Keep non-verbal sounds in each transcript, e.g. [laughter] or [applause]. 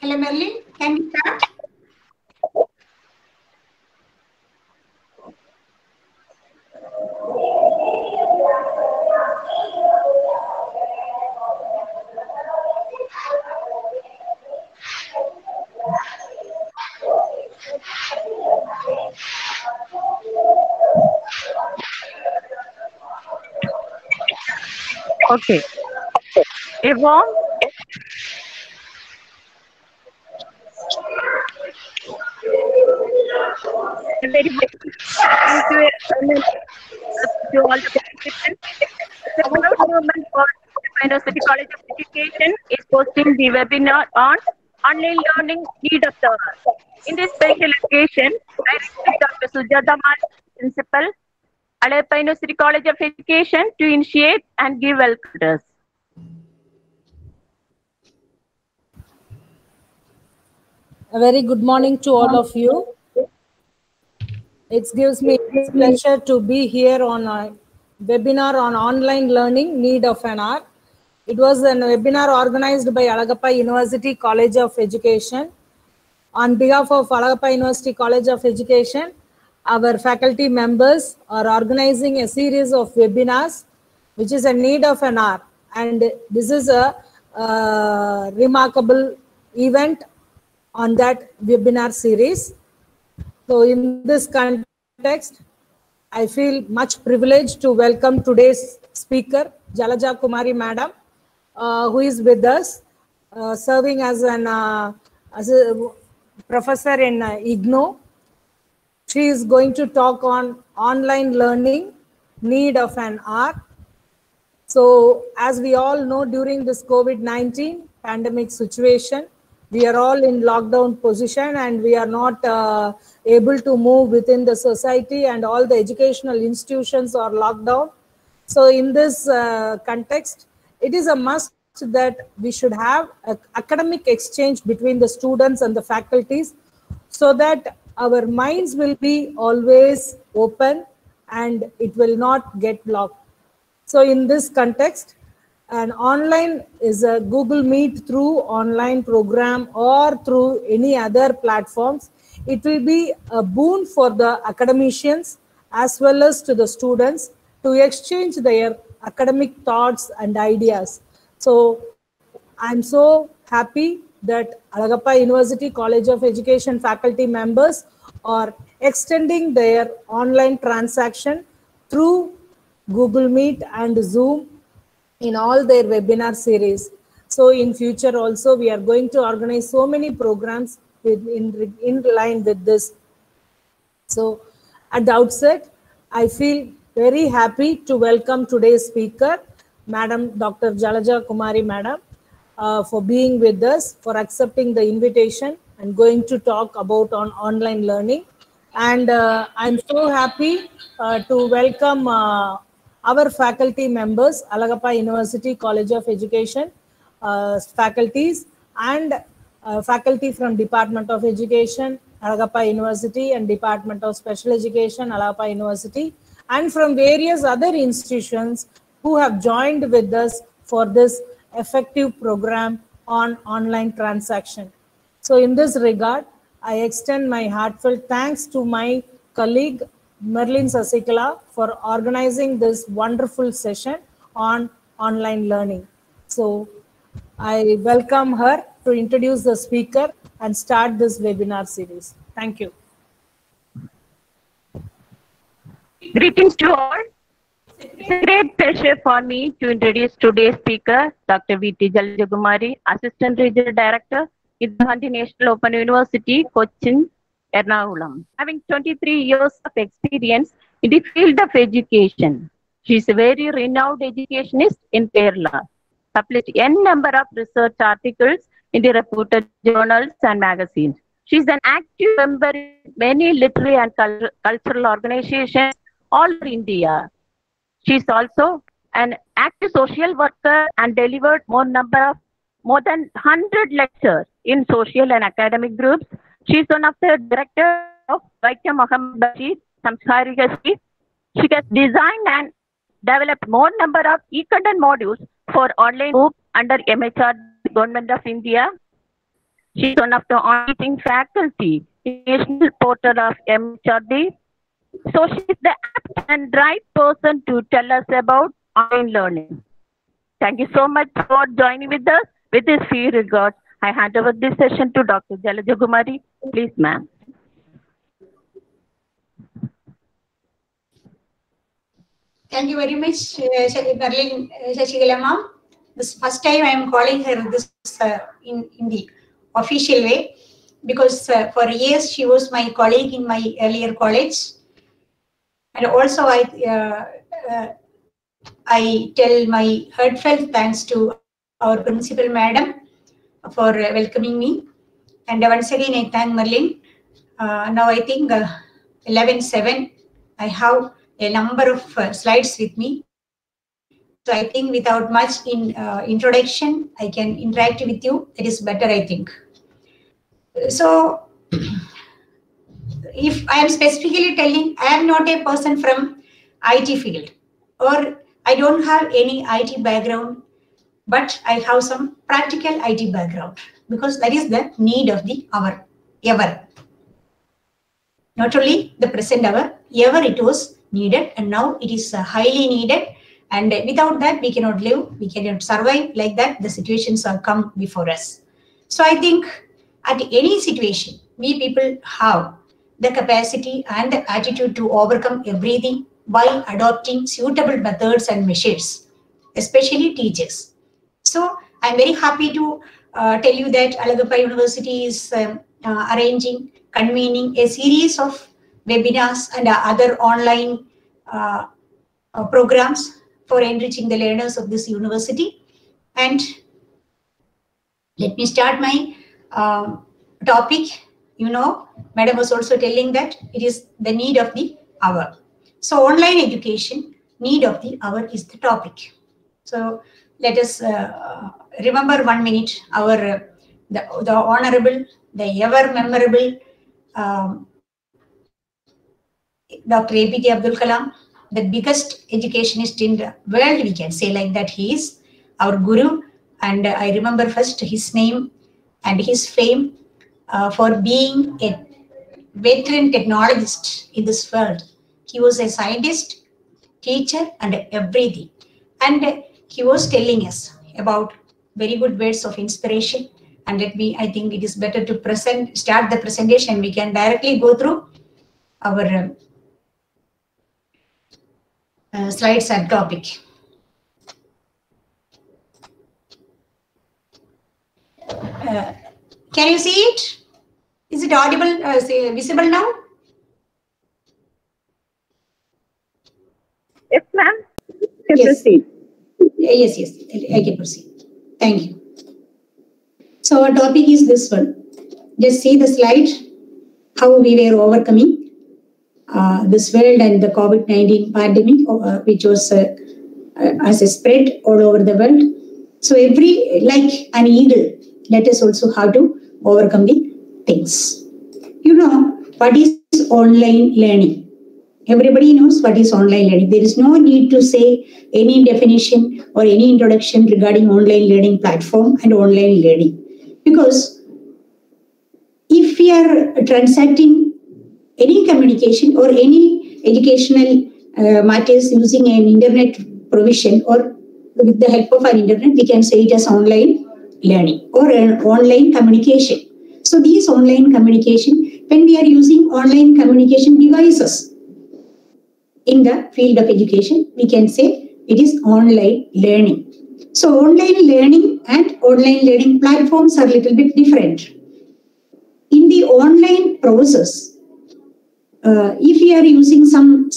Hello, Merlin. Can we start? Okay. Yvonne? Very thank you uh, to all the participants. The World Movement for University College of Education is hosting the webinar on online learning need of the hour. In this special occasion, I request Dr. Sujata Man, Principal, Alagappa University College of Education to initiate and give welcome to us. A very good morning to all of you. It gives me pleasure to be here on a webinar on online learning need of an hour. It was a webinar organized by Alagappa University College of Education. On behalf of Alagappa University College of Education, our faculty members are organizing a series of webinars, which is a need of an hour. And this is a uh, remarkable event on that webinar series. So in this context, I feel much privileged to welcome today's speaker, Jalaja Kumari Madam, uh, who is with us, uh, serving as an uh, as a professor in uh, IGNOU. She is going to talk on online learning, need of an hour. So as we all know, during this COVID-19 pandemic situation, we are all in lockdown position and we are not uh, able to move within the society and all the educational institutions are locked down. So in this uh, context it is a must that we should have academic exchange between the students and the faculties so that our minds will be always open and it will not get blocked. So in this context an online is a google meet through online program or through any other platforms it will be a boon for the academicians as well as to the students to exchange their academic thoughts and ideas so i'm so happy that alagappa university college of education faculty members are extending their online transaction through google meet and zoom in all their webinar series. So in future also we are going to organize so many programs with, in, in line with this. So at the outset, I feel very happy to welcome today's speaker, Madam Dr. Jalaja Kumari Madam, uh, for being with us, for accepting the invitation and going to talk about on online learning. And uh, I'm so happy uh, to welcome uh, our faculty members, Alagappa University College of Education, uh, faculties and uh, faculty from Department of Education, Alagappa University and Department of Special Education, Alagappa University, and from various other institutions who have joined with us for this effective program on online transaction. So in this regard, I extend my heartfelt thanks to my colleague Merlin Sasikala for organizing this wonderful session on online learning. So I welcome her to introduce the speaker and start this webinar series. Thank you. Greetings to all. It's a great pleasure for me to introduce today's speaker, Dr. V.T. Jalajakumari, Assistant Regional Director, Indira National Open University, Cochin, Ernakulam. Having 23 years of experience in the field of education, she is a very renowned educationist in Kerala. Published n number of research articles in the reputed journals and magazines. She is an active member in many literary and cul- cultural organizations all over India. She is also an active social worker and delivered more number of more than 100 lectures in social and academic groups she is one of the directors of Vaikom Muhammad Basheer Samskarika She has designed and developed more number of e-content modules for online group under MHRD Government of India. She is one of the auditing faculty National Portal of MHRD. So she is the apt and right person to tell us about online learning. Thank you so much for joining with us. With this few regards, I hand over this session to Dr. Jalaja Kumari. Please, ma'am. Thank you very much, uh, Sh- Darling uh, ma'am. This first time I am calling her this uh, in, in the official way because uh, for years she was my colleague in my earlier college. And also I, uh, uh, I tell my heartfelt thanks to our principal madam for welcoming me. And once again, I thank Merlin. Uh, now I think uh, 11.7, I have a number of slides with me. So I think without much in uh, introduction, I can interact with you. It is better, I think. So [clears throat] if I am specifically telling, I am not a person from IT field or I don't have any IT background, but I have some practical IT background because that is the need of the hour, ever. Not only the present hour, ever it was needed and now it is uh, highly needed and without that we cannot live we cannot survive. Like that the situations have come before us. So i think at any situation we people have the capacity and the attitude to overcome everything by adopting suitable methods and measures especially teachers. So i'm very happy to uh, tell you that alagappa university is um, uh, arranging convening a series of webinars and uh, other online uh, uh, programs for enriching the learners of this university. And let me start my um, topic. You know, Madam was also telling that it is the need of the hour. So online education, need of the hour is the topic. So let us uh, remember one minute our uh, the, the honorable, the ever memorable um, Dr. APJ Abdul Kalam, the biggest educationist in the world, we can say like that. He is our guru, and I remember first his name and his fame uh, for being a veteran technologist in this world. He was a scientist, teacher, and everything. And he was telling us about very good words of inspiration. And let me, I think it is better to present, start the presentation. We can directly go through our um, uh, slides and topic. Uh, can you see it? Is it audible, uh, say, visible now? Yes, ma'am. Yes. proceed. Uh, Yes, yes, I can proceed. Thank you. So our topic is this one. Just see the slide, how we were overcoming this world and the COVID-19 pandemic, uh, which was uh, uh, as a spread all over the world. So every, like an eagle, let us also how to overcome the things. You know, what is online learning? Everybody knows what is online learning. There is no need to say any definition or any introduction regarding online learning platform and online learning. Because if we are transacting any communication or any educational uh, matters using an internet provision or with the help of an internet, we can say it as online learning or an online communication. So these online communication, when we are using online communication devices in the field of education, we can say it is online learning. So online learning and online learning platforms are a little bit different. In the online process, uh, if we are using some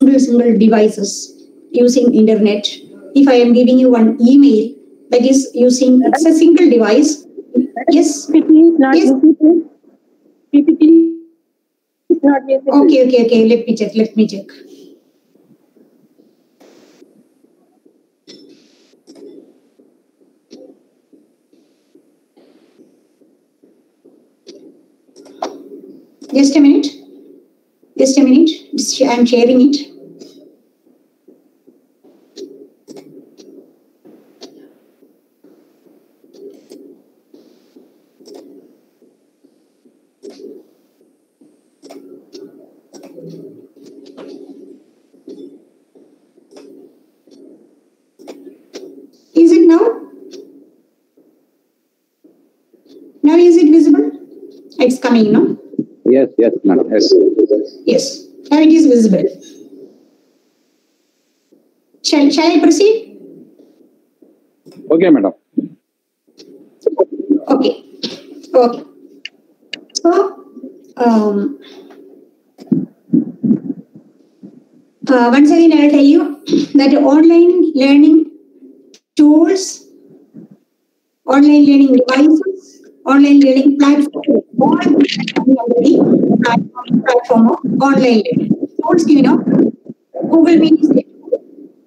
single single devices using internet, if I am giving you one email that is using it's a single device. Yes. Not Yes. not. Okay, okay, okay. Let me check. Let me check. Just a minute. Just a minute. I'm sharing it. Is it now? Now is it visible? It's coming, no? Yes, yes, madam. Yes. Yes. Now it is visible. Shall, shall I proceed? Okay, madam. Okay. Okay. So, um, uh, once again, I'll tell you that online learning tools, online learning devices, online learning platform, under the platform, of online learning. Tools, you know, Google Meet is.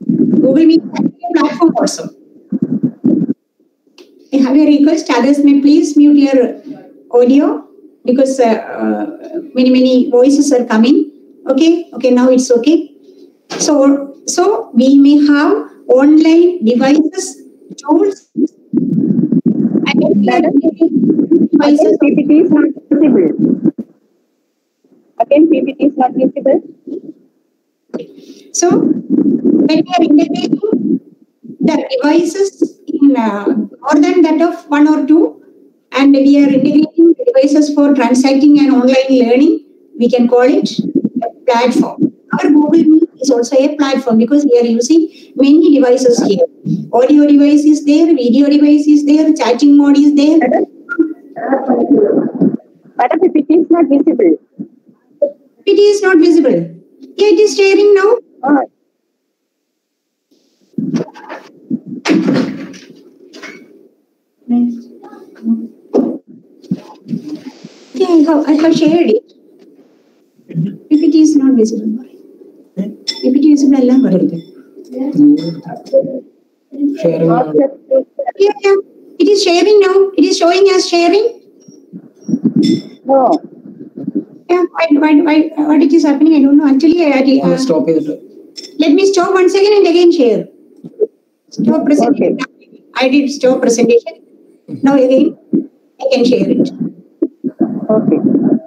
Google Meet is a platform also. I have a request. Others may please mute your audio because uh, uh, many many voices are coming. Okay, okay. Now it's okay. So so we may have online devices, tools, getting devices. PPT is not visible. Again, PPT is not visible. So when we are integrating the devices in uh, more than that of one or two, and we are integrating devices for transacting and online learning, we can call it a platform. Our Google Meet is also a platform because we are using many devices here. Audio device is there, video device is there, chatting mode is there. Madam, PPT is not visible. It is not visible. Yeah, it is sharing now. Ah, Yeah, I have, I have shared it. PPT is not visible. PPT visible എല്ലാം പറയുന്നത് not yet visible. Yeah, yeah. It is sharing now. It is showing as sharing. No. Yeah, why, why, why, what it is happening, I don't know. Actually, I, I, uh, stop ചെയ്തിട്ട് let me stop one second and again share. Stop presentation. I did stop presentation. Now again, I can share it. Okay. Hmm,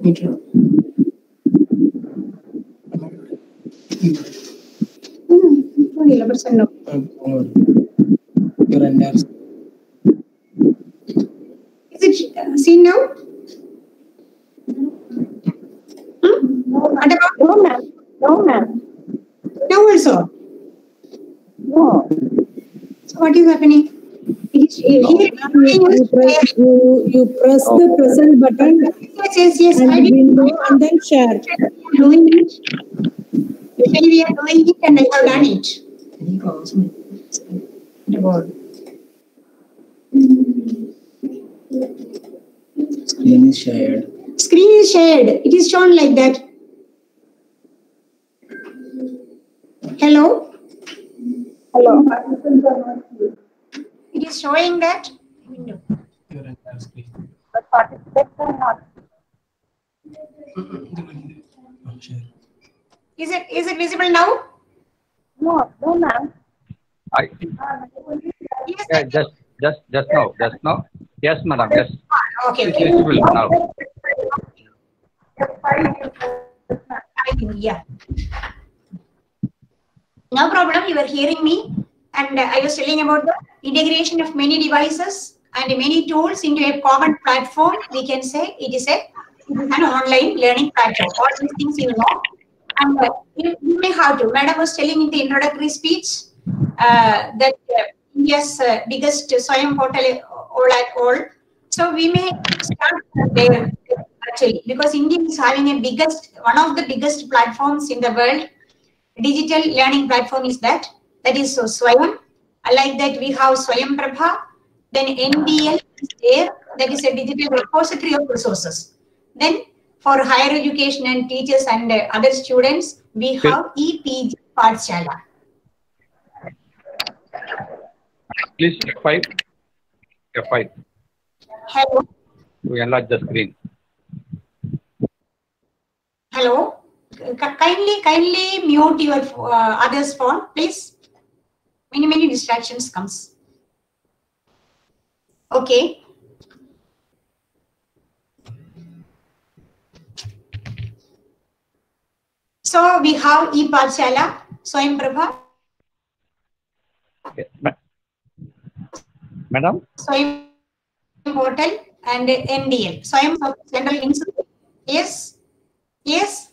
only 11% no. Your Is it uh, seen now? Hmm? What about No, ma'am. No, ma'am. now also? No. So what is happening? Here. You press, you, you press the present button Yes, yes, yes. I and window and then share. doing it. We are doing it and I have done it. The board. screen is shared. Screen is shared. It is shown like that. Hello? Hello. It is showing that. Your entire screen. But participants are not. Oh, share. Is it is it visible now? No, no, ma'am. I, Yes. yeah, just, just, just now, just now. Yes, madam, yes. Okay, It's okay. visible now. I think, yeah. No problem, you were hearing me. And uh, I was telling about the integration of many devices and many tools into a common platform. We can say it is a an online learning platform. All these things you know. And uh, you, you may have to. Madam was telling in the introductory speech uh, that uh, India's uh, biggest Swayam portal uh, all at all. So we may start there actually because India is having a biggest one of the biggest platforms in the world. Digital learning platform is that that is so Swayam. Like that we have Swayam Prabha. Then NDL is there. That is a digital repository of resources. Then for higher education and teachers and uh, other students, we have EPG Pathshala. Please, F5. F5. Hello, We enlarge the screen. hello. Kindly, kindly mute your uh, other's phone, please. Many, many distractions comes. Okay. So we have e-Pathshala, Swayam Prabha, Okay. Ma- Madam, Swayam portal and NDL. Swayam Central Institute. Yes? Yes?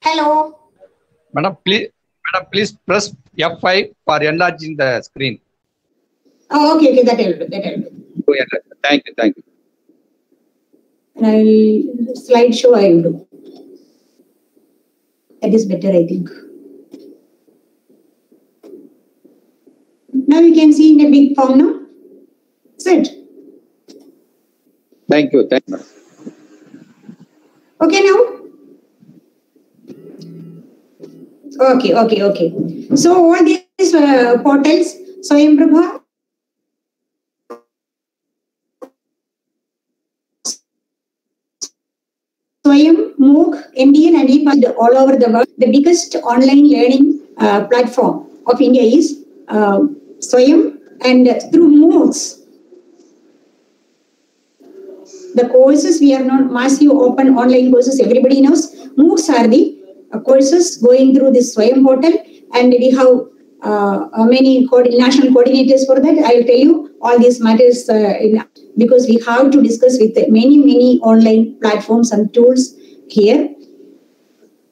Hello? Madam, please, madam, please press F5 for enlarging the screen. Oh, okay, okay, that will do, that do. To enlarge. Thank you, thank you. And I'll slideshow I will do. That is better, I think. Now you can see in a big form now. That's it. Thank you, thank you. Okay now? Okay, okay, okay. So all these uh, portals, Swayam Prabha, Swayam, MOOC, NDN and all over the world. The biggest online learning uh, platform of India is uh, Swayam. And through MOOCs, the courses we are not massive open online courses. Everybody knows moocs are the uh, courses going through this swayam portal. And we have uh, many co- national coordinators for that. I will tell you all these matters uh, in, because we have to discuss with many many online platforms and tools here.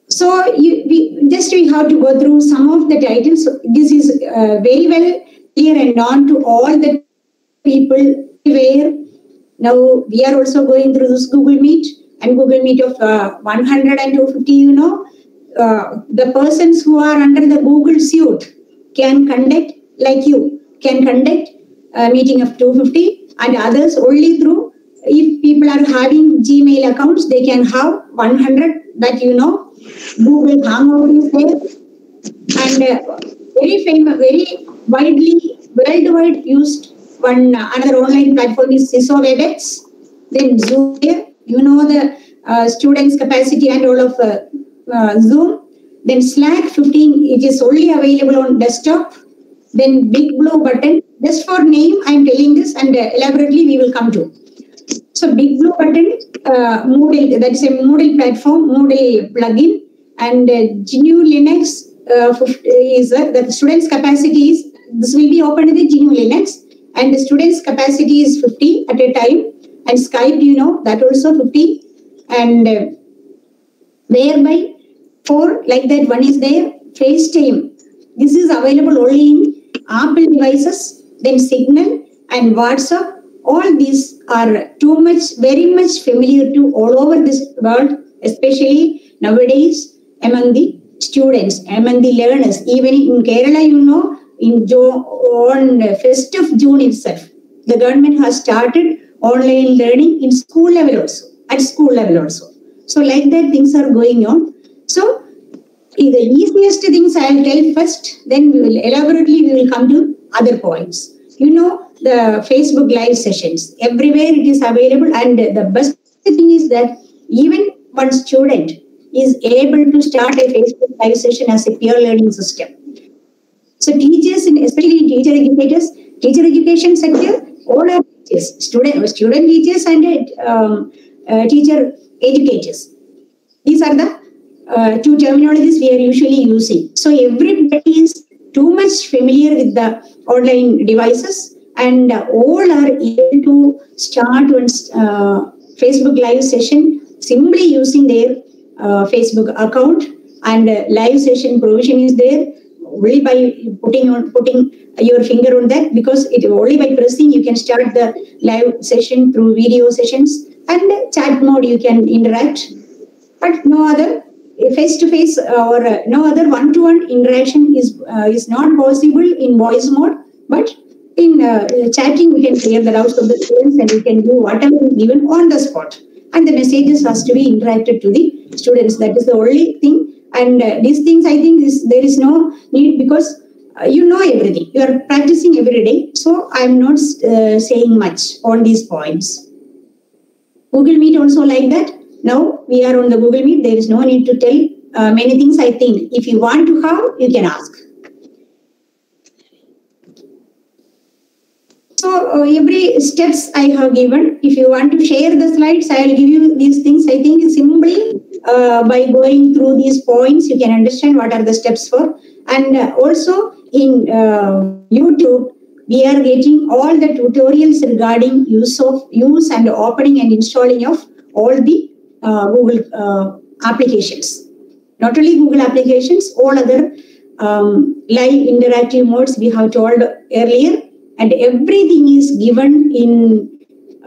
So you, we just we have to go through some of the titles. This is uh, very well clear and known to all the people where now we are also going through this Google Meet and Google Meet of uh, 100 and 250, you know, uh, the persons who are under the Google suite can conduct, like you, can conduct a meeting of 250 and others only through, if people are having Gmail accounts, they can have 100 that you know, Google Hangout is there and uh, very famous, very widely, worldwide used one uh, another online platform is Cisco WebEx, then Zoom. You know the uh, students' capacity and all of uh, uh, Zoom. Then Slack 15, it is only available on desktop. Then Big Blue button. Just for name, I am telling this, and uh, elaborately we will come to. So Big Blue button, uh, Moodle, that is a Moodle platform, Moodle plugin, and uh, GNU Linux uh, is uh, the students' capacity is this will be open in the GNU Linux, and the students' capacity is 50 at a time, and Skype, you know, that also 50, and uh, whereby four like that one is there FaceTime. This is available only in Apple devices, then Signal and WhatsApp. All these are too much, very much familiar to all over this world, especially nowadays among the students, among the learners. Even in Kerala, you know, in on 1st of June itself, the government has started online learning in school level also, at school level also. So like that, things are going on. So the easiest things I'll tell first, then we will elaborately we will come to other points. You know the Facebook live sessions everywhere it is available, and the best thing is that even one student is able to start a Facebook live session as a peer learning system. So teachers, and especially teacher educators, teacher education sector, all are teachers, student, student teachers and um, uh, teacher educators. These are the uh, two terminologies we are usually using. So everybody is too much familiar with the online devices and all are able to start one uh, Facebook live session simply using their uh, Facebook account. And uh, live session provision is there only by putting on putting your finger on that because it only by pressing you can start the live session through video sessions and chat mode you can interact. But no other face to face or no other one to one interaction is uh, is not possible in voice mode. But in uh, chatting we can clear the doubts of the students and we can do whatever is given on the spot. And the messages has to be interacted to the students. That is the only thing. And uh, these things i think is there is no need because uh, you know everything. You are practicing every day. So i am not uh, saying much on these points. Google meet also like that. Now we are on the google meet. There is no need to tell uh, many things i think. If you want to have you can ask so uh, every steps i have given. If you want to share the slides i will give you these things. I think simply uh, by going through these points you can understand what are the steps for. And also in uh, youtube we are getting all the tutorials regarding use of use and opening and installing of all the uh, Google applications. Not only Google applications, all other um, live interactive modes we have told earlier, and everything is given in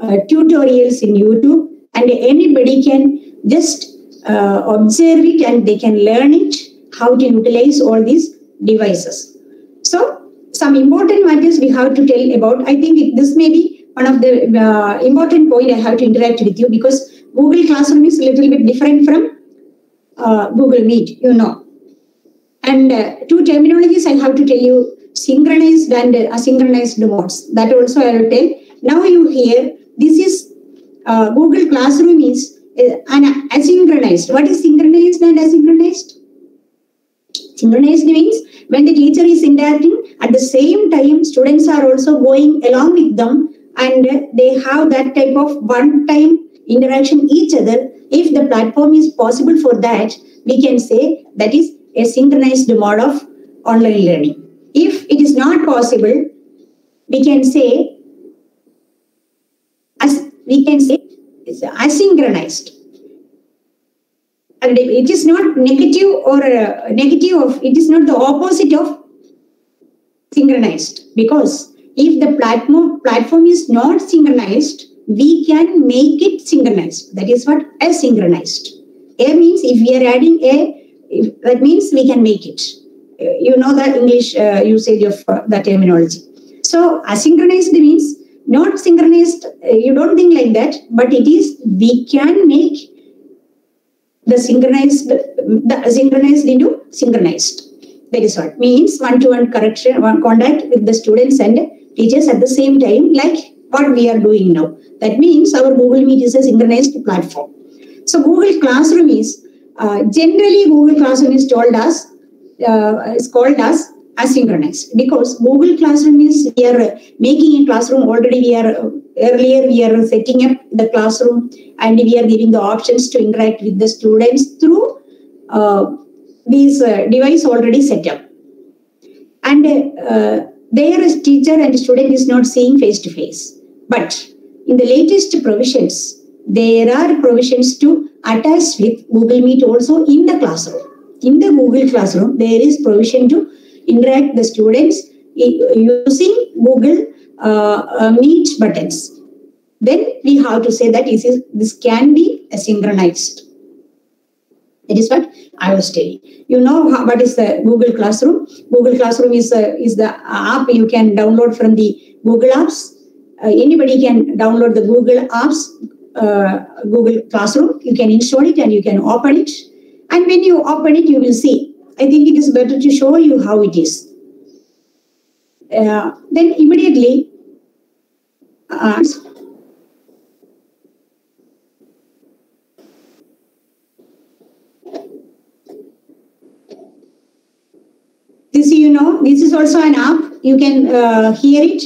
uh, tutorials in YouTube, and anybody can just uh, observe it and they can learn it how to utilize all these devices. So, some important matters we have to tell about. I think it- this may be one of the uh, important point I have to interact with you because Google Classroom is a little bit different from uh, Google Meet, you know. And uh, two terminologies I have to tell you synchronized and asynchronized modes. That also I will tell. Now you hear this is uh, Google Classroom is uh, an asynchronized. What is synchronized and asynchronized? Synchronized means when the teacher is interacting, at the same time, students are also going along with them and they have that type of one time interaction each other. If the platform is possible for that, we can say that is a synchronized mode of online learning. If it is not possible, we can say as we can say it's asynchronized. And it is not negative or uh, negative of it is not the opposite of synchronized. Because if the platform platform is not synchronized we can make it synchronized. That is what asynchronized. A means if we are adding a if, that means we can make it you know the english uh, usage of uh, that terminology. So asynchronized means not synchronized uh, you don't think like that but it is we can make the synchronized the synchronized into synchronized. That is what means one-to-one correction one contact with the students and teachers at the same time like what we are doing now. That means our google meet is a synchronized platform. So google classroom is uh, generally google classroom is told us uh, is called as asynchronous because Google Classroom is we are making a classroom already. We are earlier we are setting up the classroom and we are giving the options to interact with the students through uh, these uh, device already set up. And uh, there is teacher and student is not seeing face to face. But in the latest provisions, there are provisions to attach with Google Meet also in the classroom in the Google Classroom, there is provision to interact the students using Google uh, uh, Meet buttons. Then we have to say that this, is, this can be synchronized. That is what I was telling. You know how, what is the Google Classroom? Google Classroom is, uh, is the app you can download from the Google Apps. Uh, anybody can download the Google Apps, uh, Google Classroom. You can install it and you can open it. And when you open it, you will see. I think it is better to show you how it is. Uh, then immediately, uh, this you know, this is also an app. You can uh, hear it.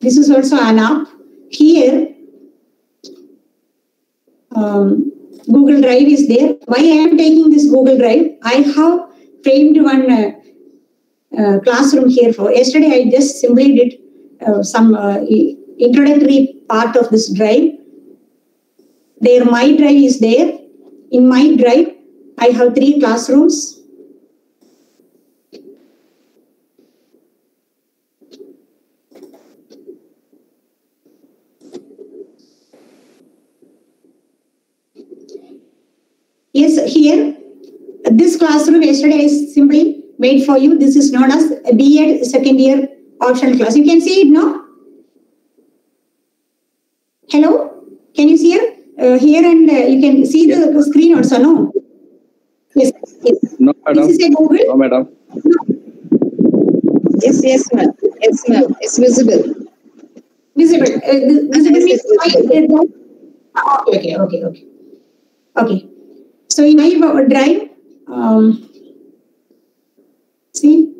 This is also an app. Here, um, Google Drive is there. Why I am taking this Google Drive? I have framed one uh, uh, classroom here for. Yesterday, I just simply did uh, some uh, introductory part of this drive. There, my drive is there. In my drive, I have three classrooms. Yes, here, this classroom yesterday is simply made for you. This is known as a B.Ed second year optional class. You can see it, no? Hello? Can you see it? Uh, here and uh, you can see the, the screen also, no? Yes, yes. No, madam. This is a Google. No, madam. Yes, yes, ma'am. Yes, ma'am. It's visible. Visible. Uh, the- visible means yes, yes. white, uh, Okay, okay, okay. Okay. So in I drive, um, see,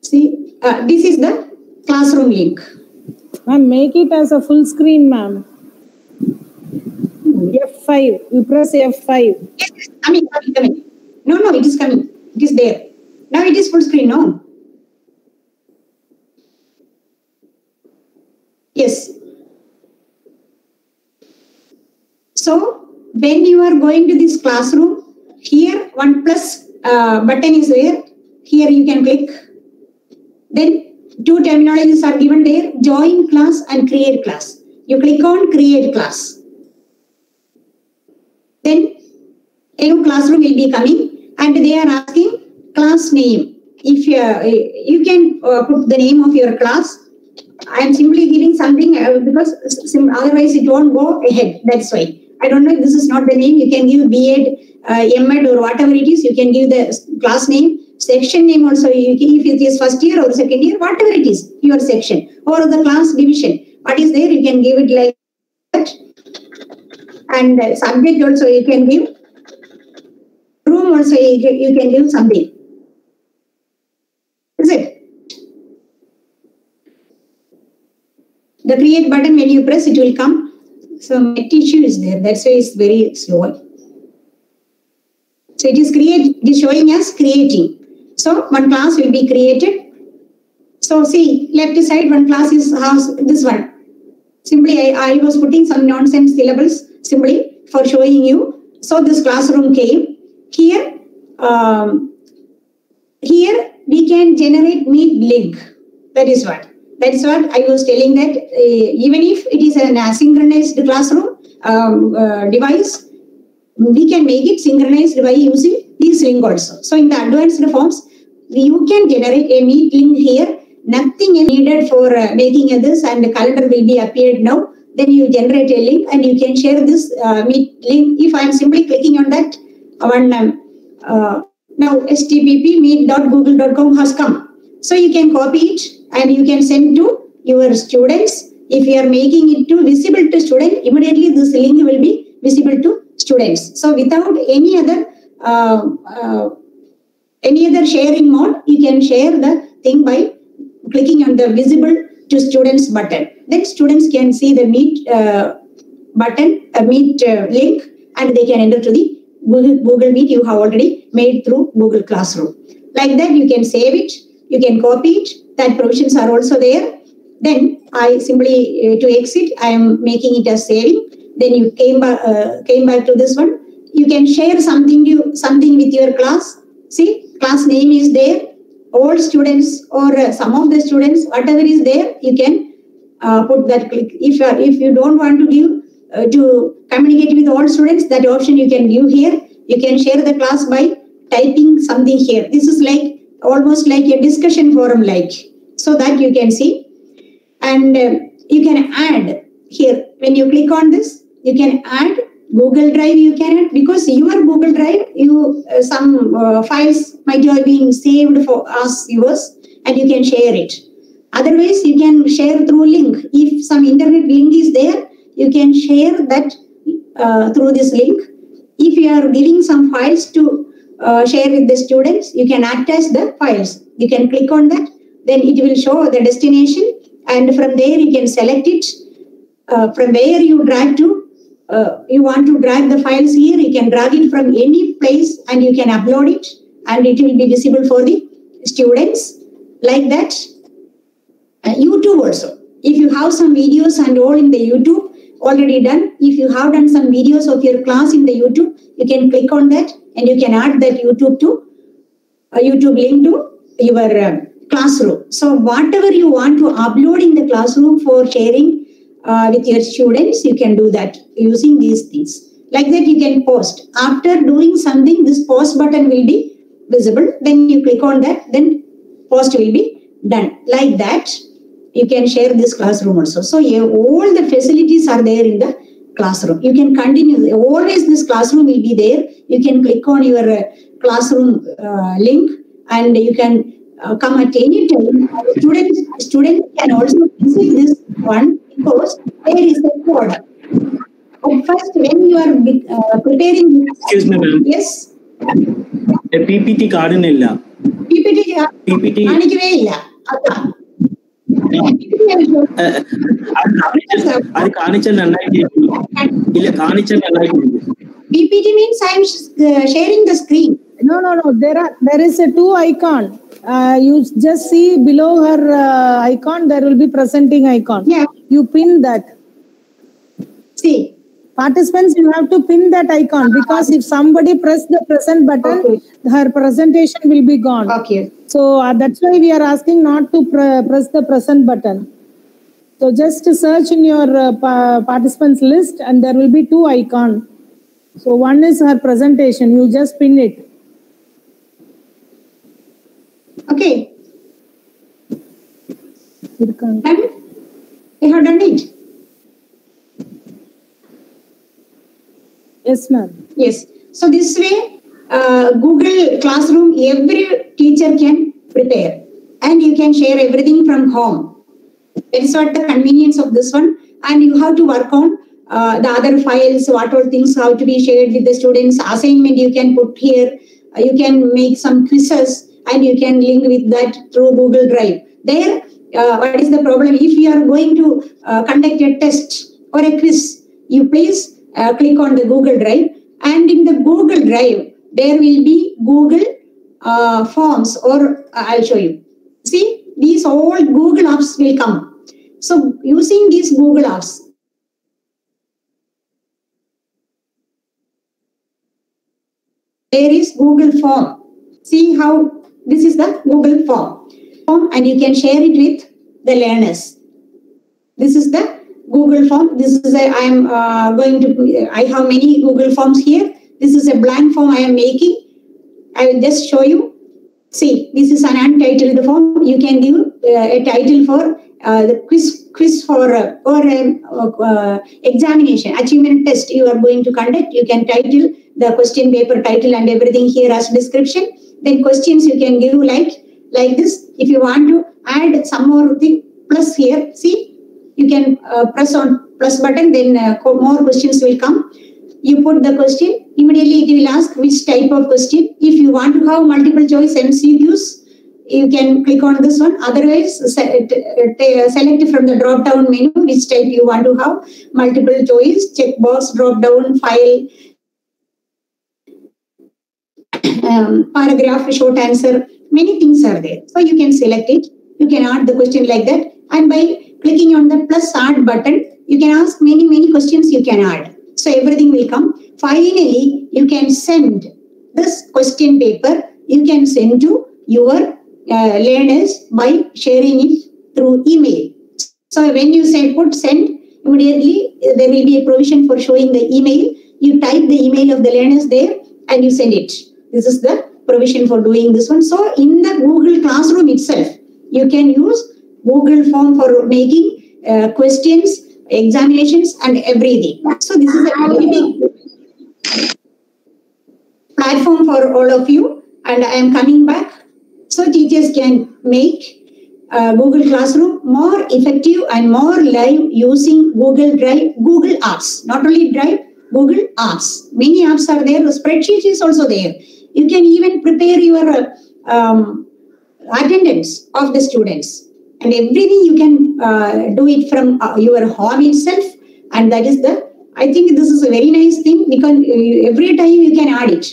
see, uh, this is the classroom link. Ma'am, make it as a full screen, ma'am. F5, you press F5. Yes, coming, coming, coming. No, no, it is coming. It is there. Now it is full screen, no? Yes. So when you are going to this classroom, here one plus uh, button is there. Here you can click. Then two terminologies are given there, join class and create class. You click on create class. Then a new classroom will be coming and they are asking class name. If you, uh, you can uh, put the name of your class, I am simply giving something uh, because otherwise it won't go ahead. That's why. I don't know if this is not the name. You can give B.Ed, uh, M.Ed or whatever it is. You can give the class name, section name also. You can, if it is first year or second year, whatever it is, your section or the class division. What is there, you can give it like that. And uh, subject also you can give. Room also you you can give something. Is it? The create button, when you press, it will come. So my tissue is there. That's why it's very slow. So it is create, it is showing us creating. So one class will be created. So see, left side one class is has this one. Simply I, I was putting some nonsense syllables simply for showing you. So this classroom came. Here, um, here we can generate meet link. That is what. That's what I was telling that uh, even if it is an asynchronous classroom um, uh, device, we can make it synchronized by using this link also. So in the advanced forms, you can generate a meet link here. Nothing is needed for uh, making this and the calendar will be appeared now. Then you generate a link and you can share this meet link. If I am simply clicking on that one, um, now http meet.google.com has come. So you can copy it and you can send to your students. If you are making it to visible to student, immediately this link will be visible to students. So without any other uh, uh, any other sharing mode, you can share the thing by clicking on the visible to students button. Then students can see the meet uh, button, a meet uh, link, and they can enter to the Google, Google Meet you have already made through Google Classroom. Like that, you can save it, you can copy it. That provisions are also there. Then I simply uh, to exit, I am making it as saving. Then you came back, uh, came back to this one. You can share something you something with your class. See, class name is there. All students or uh, some of the students, whatever is there, you can uh, put that click. If uh, if you don't want to give uh, to communicate with all students, that option you can give here. You can share the class by typing something here. This is like almost like a discussion forum like so that you can see. And uh, you can add here when you click on this you can add google drive you can add because your google drive you uh, some uh, files might have been saved for us yours and you can share it. Otherwise you can share through link. If some internet link is there you can share that uh, through this link. If you are giving some files to uh, share with the students. You can access the files. You can click on that. Then it will show the destination. And from there you can select it. Uh, from where you drag to uh, you want to drag the files here. You can drag it from any place and you can upload it. And it will be visible for the students like that. Uh, youtube also. If you have some videos and all in the youtube already done. If you have done some videos of your class in the youtube you can click on that and you can add that youtube to a youtube link to your uh, classroom. So whatever you want to upload in the classroom for sharing uh, with your students you can do that using these things. Like that you can post. After doing something this post button will be visible. Then you click on that then post will be done. Like that you can share this classroom also. So yeah, all the facilities are there in the classroom. You can continue. Always this classroom will be there. You can click on your uh, classroom uh, link and you can uh, come at any time. Students, students can also visit this one because there is a code. But first, when you are uh, preparing... Excuse me, ma'am. Yes? PPT card in Illa. PPT card. PPT. BPT means I'm uh, sharing the screen. No, no, no. There are there is a two icon. Uh, you just see below her uh, icon. There will be presenting icon. Yeah. You pin that. See. Participants, you have to pin that icon because if somebody press the present button, okay. her presentation will be gone. Okay. So uh, that's why we are asking not to pr press the present button. So just search in your uh, pa participants list and there will be two icon. So one is her presentation. You just pin it. Okay. Have you? her done it. Yes, ma'am. Yes. So this way, uh, Google Classroom, every teacher can prepare and you can share everything from home. That is what the convenience of this one. And you have to work on uh, the other files, what all things have to be shared with the students. Assignment you can put here. Uh, you can make some quizzes and you can link with that through Google Drive. There, uh, what is the problem? If you are going to uh, conduct a test or a quiz, you please click on the Google Drive and in the Google Drive, there will be Google uh, forms or uh, I'll show you. See, these all Google apps will come. So using these Google apps, there is Google form. See how this is the Google form. Form and you can share it with the learners. This is the Google form. This is a, I am uh, going to, I have many Google forms here. This is a blank form I am making. I will just show you. See, this is an untitled form. You can give uh, a title for uh, the quiz, quiz for uh, or um, uh, examination, achievement test you are going to conduct. You can title the question paper title and everything here as description. Then questions you can give like like this. If you want to add some more thing, plus here, see, you can uh, press on plus button, then uh, more questions will come. You put the question, immediately it will ask which type of question. If you want to have multiple choice MCQs, you can click on this one. Otherwise, se- t- t- select from the drop down menu which type you want to have. Multiple choice, checkbox, drop down, file, um, paragraph, short answer, many things are there. So you can select it. You can add the question like that. And by clicking on the plus add button, you can ask many, many questions you can add. So everything will come. Finally, you can send this question paper, you can send to your uh, learners by sharing it through email. So when you say put send, immediately uh, there will be a provision for showing the email. You type the email of the learners there and you send it. This is the provision for doing this one. So in the Google Classroom itself, you can use Google form for making uh, questions, examinations, and everything. So this is a very big platform for all of you, and I am coming back so teachers can make uh, Google Classroom more effective and more live using Google Drive, Google Apps. Not only Drive, Google Apps. Many apps are there. The spreadsheet is also there. You can even prepare your uh, um, attendance of the students and everything you can uh, do it from uh, your home itself. And that is the i think this is a very nice thing because uh, every time you can add it.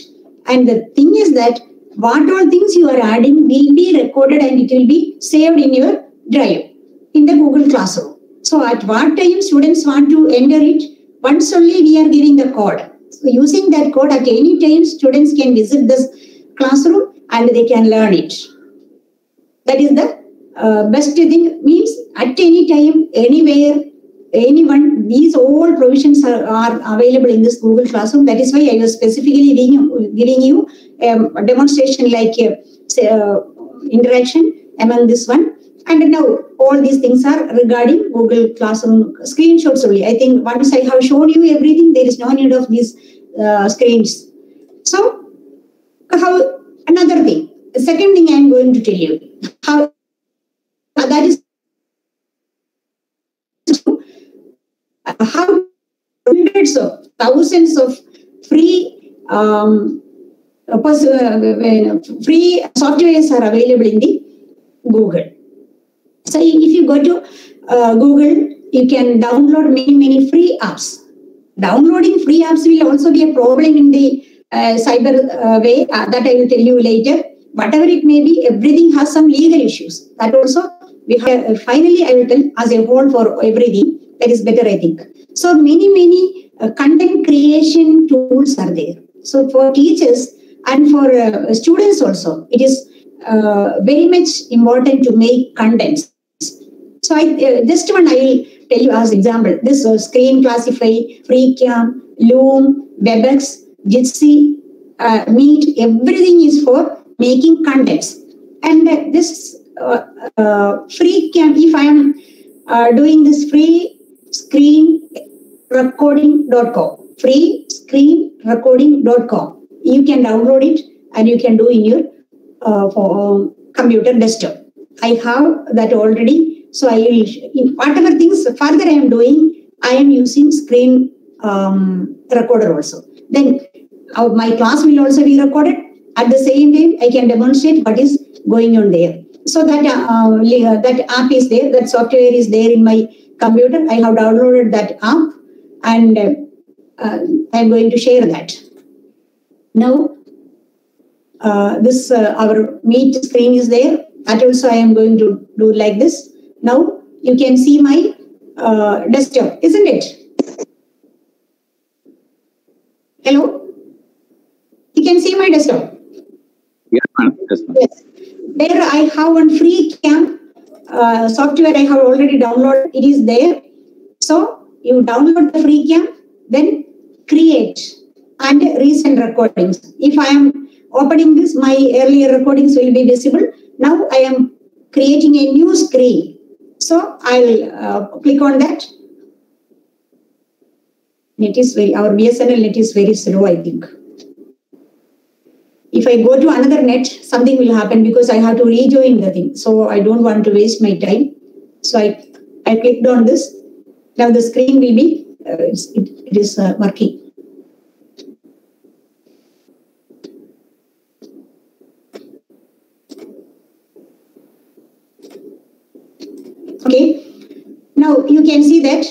And the thing is that what all things you are adding will be recorded and it will be saved in your drive in the google classroom. So at what time students want to enter it once only we are giving the code. So using that code at any time students can visit this classroom and they can learn it. That is the uh, best thing means at any time anywhere anyone these all provisions are, are available in this google classroom. That is why i was specifically giving you, giving you um, a demonstration like uh, say, uh, interaction among this one. And now all these things are regarding google classroom screenshots only. I think once i have shown you everything there is no need of these uh, screens. So how another thing second thing i am going to tell you how that is how hundreds of thousands of free um, uh, free softwares are available in the Google. So if you go to uh, Google, you can download many many free apps. Downloading free apps will also be a problem in the uh, cyber uh, way uh, that I will tell you later. Whatever it may be, everything has some legal issues. That also we have. finally, I will tell as a whole for everything that is better. I think so. Many many uh, content creation tools are there. So for teachers and for uh, students also, it is uh, very much important to make contents. So I uh, just one I will tell you as example. This uh, Screencastify, FreeCam, Loom, WebEx, Jitsi, uh, Meet, everything is for making contents. And uh, this uh, uh, FreeCam, if I am uh, doing this free screen recording.com, free screen recording.com, you can download it and you can do in your uh, for, um, computer desktop. I have that already. So I will, in whatever things further I am doing, I am using screen um, recorder also. Then uh, my class will also be recorded. At the same time, I can demonstrate what is going on there. So that uh, uh, that app is there, that software is there in my computer. I have downloaded that app, and uh, uh, I'm going to share that. Now, uh, this uh, our meet screen is there. That also I am going to do like this. Now you can see my uh, desktop, isn't it? Hello? You can see my desktop. Yes. Yes. There I have one FreeCam uh, software I have already downloaded. It is there. So you download the FreeCam, then create and recent recordings. If I am opening this, my earlier recordings will be visible. Now I am creating a new screen. So I'll uh, click on that. It is very, our BSNL net is very slow, I think if I go to another net, something will happen because I have to rejoin the thing. So I don't want to waste my time. So I, I clicked on this. Now the screen will be, uh, it, it is uh, working. Okay. Now you can see that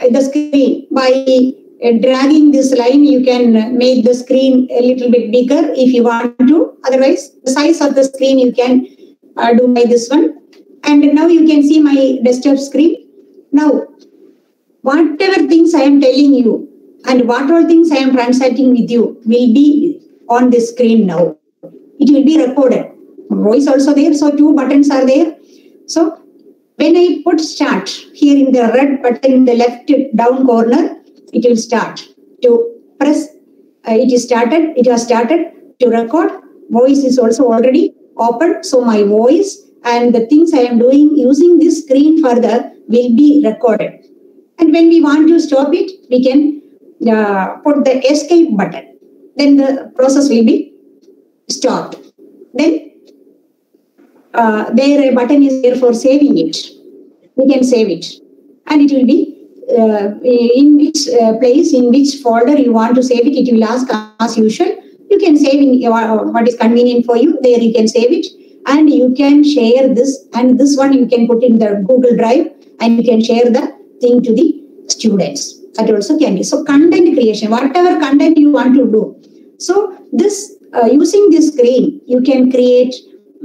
uh, the screen by dragging this line you can make the screen a little bit bigger if you want to. Otherwise the size of the screen you can uh, do by this one. And now you can see my desktop screen. Now whatever things i am telling you and what all things i am transacting with you will be on the screen now. It will be recorded. Voice also there so two buttons are there. So when I put start here in the red button in the left down corner, it will start to press. Uh, it is started. It has started to record. Voice is also already open. So my voice and the things I am doing using this screen further will be recorded. And when we want to stop it, we can uh, put the escape button. Then the process will be stopped. Then uh, there a button is there for saving it. We can save it, and it will be in which uh, place, in which folder you want to save it. It will ask as usual. You can save in your- what is convenient for you. There you can save it, and you can share this. And this one you can put in the Google Drive, and you can share the thing to the students. That also can be. So content creation, whatever content you want to do. So this uh, using this screen, you can create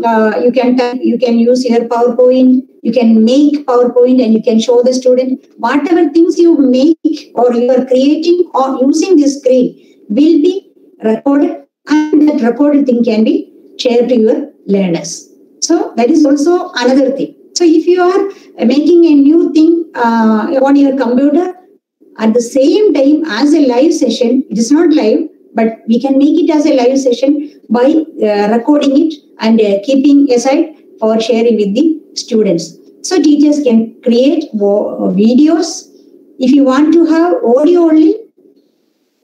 uh, you can you can use your PowerPoint. You can make PowerPoint and you can show the student whatever things you make or you are creating or using this screen will be recorded and that recorded thing can be shared to your learners. So that is also another thing. So if you are making a new thing uh, on your computer at the same time as a live session, it is not live, but we can make it as a live session by uh, recording it and uh, keeping aside for sharing with the students. So teachers can create vo- uh, videos. If you want to have audio only,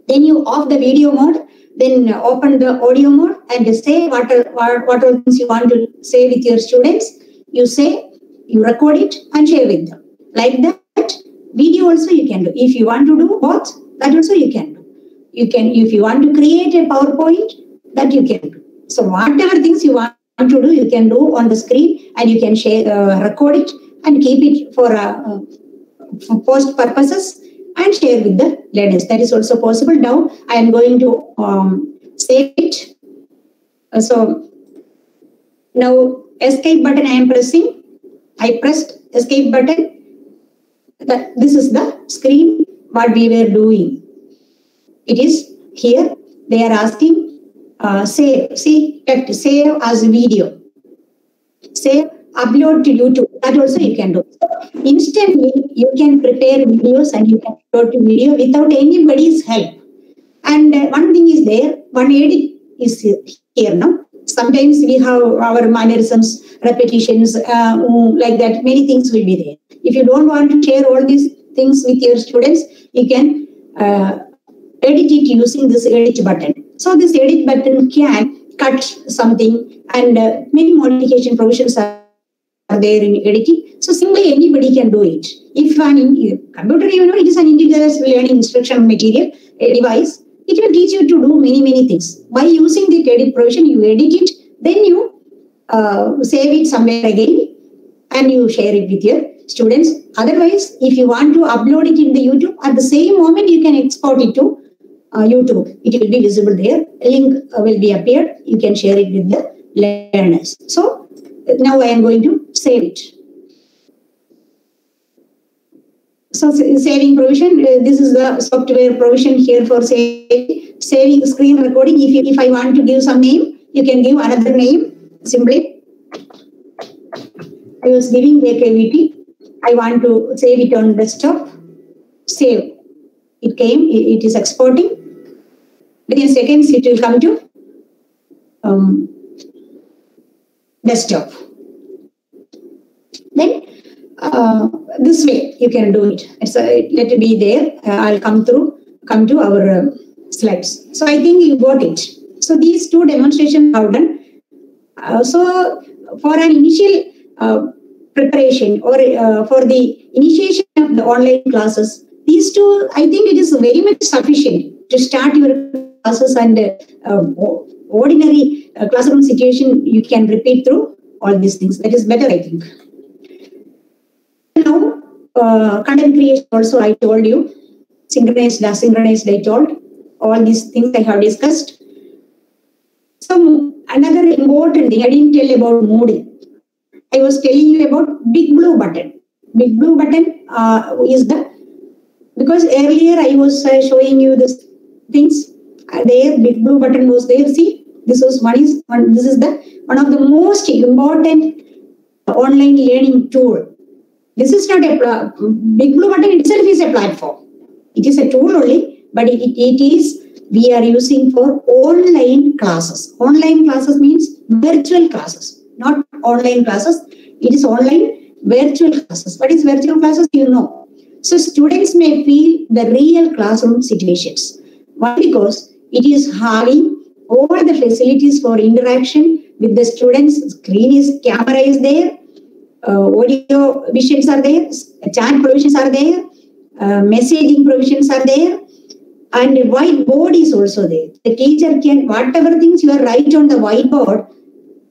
then you off the video mode, then uh, open the audio mode and say what are, what, what are things you want to say with your students. You say, you record it and share with them. Like that, video also you can do. If you want to do both, that also you can do. You can, if you want to create a PowerPoint, that you can do. So whatever things you want to do, you can do on the screen and you can share, uh, record it and keep it for, uh, uh, for post purposes and share with the learners. That is also possible. Now I am going to um, save it. Uh, so now escape button I am pressing. I pressed escape button. That this is the screen what we were doing. It is here, they are asking, uh, save, see, save as video. Save, upload to YouTube. That also you can do. So instantly, you can prepare videos and you can upload to video without anybody's help. And uh, one thing is there, one edit is here now. Sometimes we have our mannerisms, repetitions, uh, mm, like that. Many things will be there. If you don't want to share all these things with your students, you can uh, edit it using this edit button. So this edit button can cut something and uh, many modification provisions are there in editing. So simply anybody can do it. If an in, computer, you know, it is an individualized learning instruction material device, it will teach you to do many, many things. By using the edit provision, you edit it, then you uh, save it somewhere again and you share it with your students. Otherwise, if you want to upload it in the YouTube, at the same moment, you can export it to YouTube. It will be visible there. A link uh, will be appeared. You can share it with the learners. So now I am going to save it. So saving provision, uh, this is the software provision here for saving, saving screen recording. If, you, if I want to give some name, you can give another name simply. I was giving AKVT. I want to save it on desktop. Save. It came, it is exporting. Within seconds, it will come to um, desktop. Then uh, this way you can do it. So let it be there. Uh, I'll come through, come to our uh, slides. So I think you got it. So these two demonstrations are done. Uh, so for an initial uh, preparation or uh, for the initiation of the online classes, these two, I think it is very much sufficient to start your classes and uh, ordinary uh, classroom situation you can repeat through all these things. That is better, I think. Now, uh, content creation also I told you, synchronized, asynchronized I told, all these things I have discussed. So another important thing, I didn't tell about Moodle. I was telling you about Big Blue Button. Big Blue Button uh, is the, because earlier I was uh, showing you this things, Uh, there Big Blue Button was there, see, this was one is, one, this is the, one of the most important online learning tool. This is not a uh, big blue button itself is a platform. It is a tool only but it, it is we are using for online classes. Online classes means virtual classes not online classes. It is online virtual classes. What is virtual classes? You know. So students may feel the real classroom situations. Why? Because it is having all the facilities for interaction with the students. Screen is camera is there. Uh, audio visions are there, chat provisions are there, uh, messaging provisions are there, and whiteboard is also there. The teacher can, whatever things you are write on the whiteboard,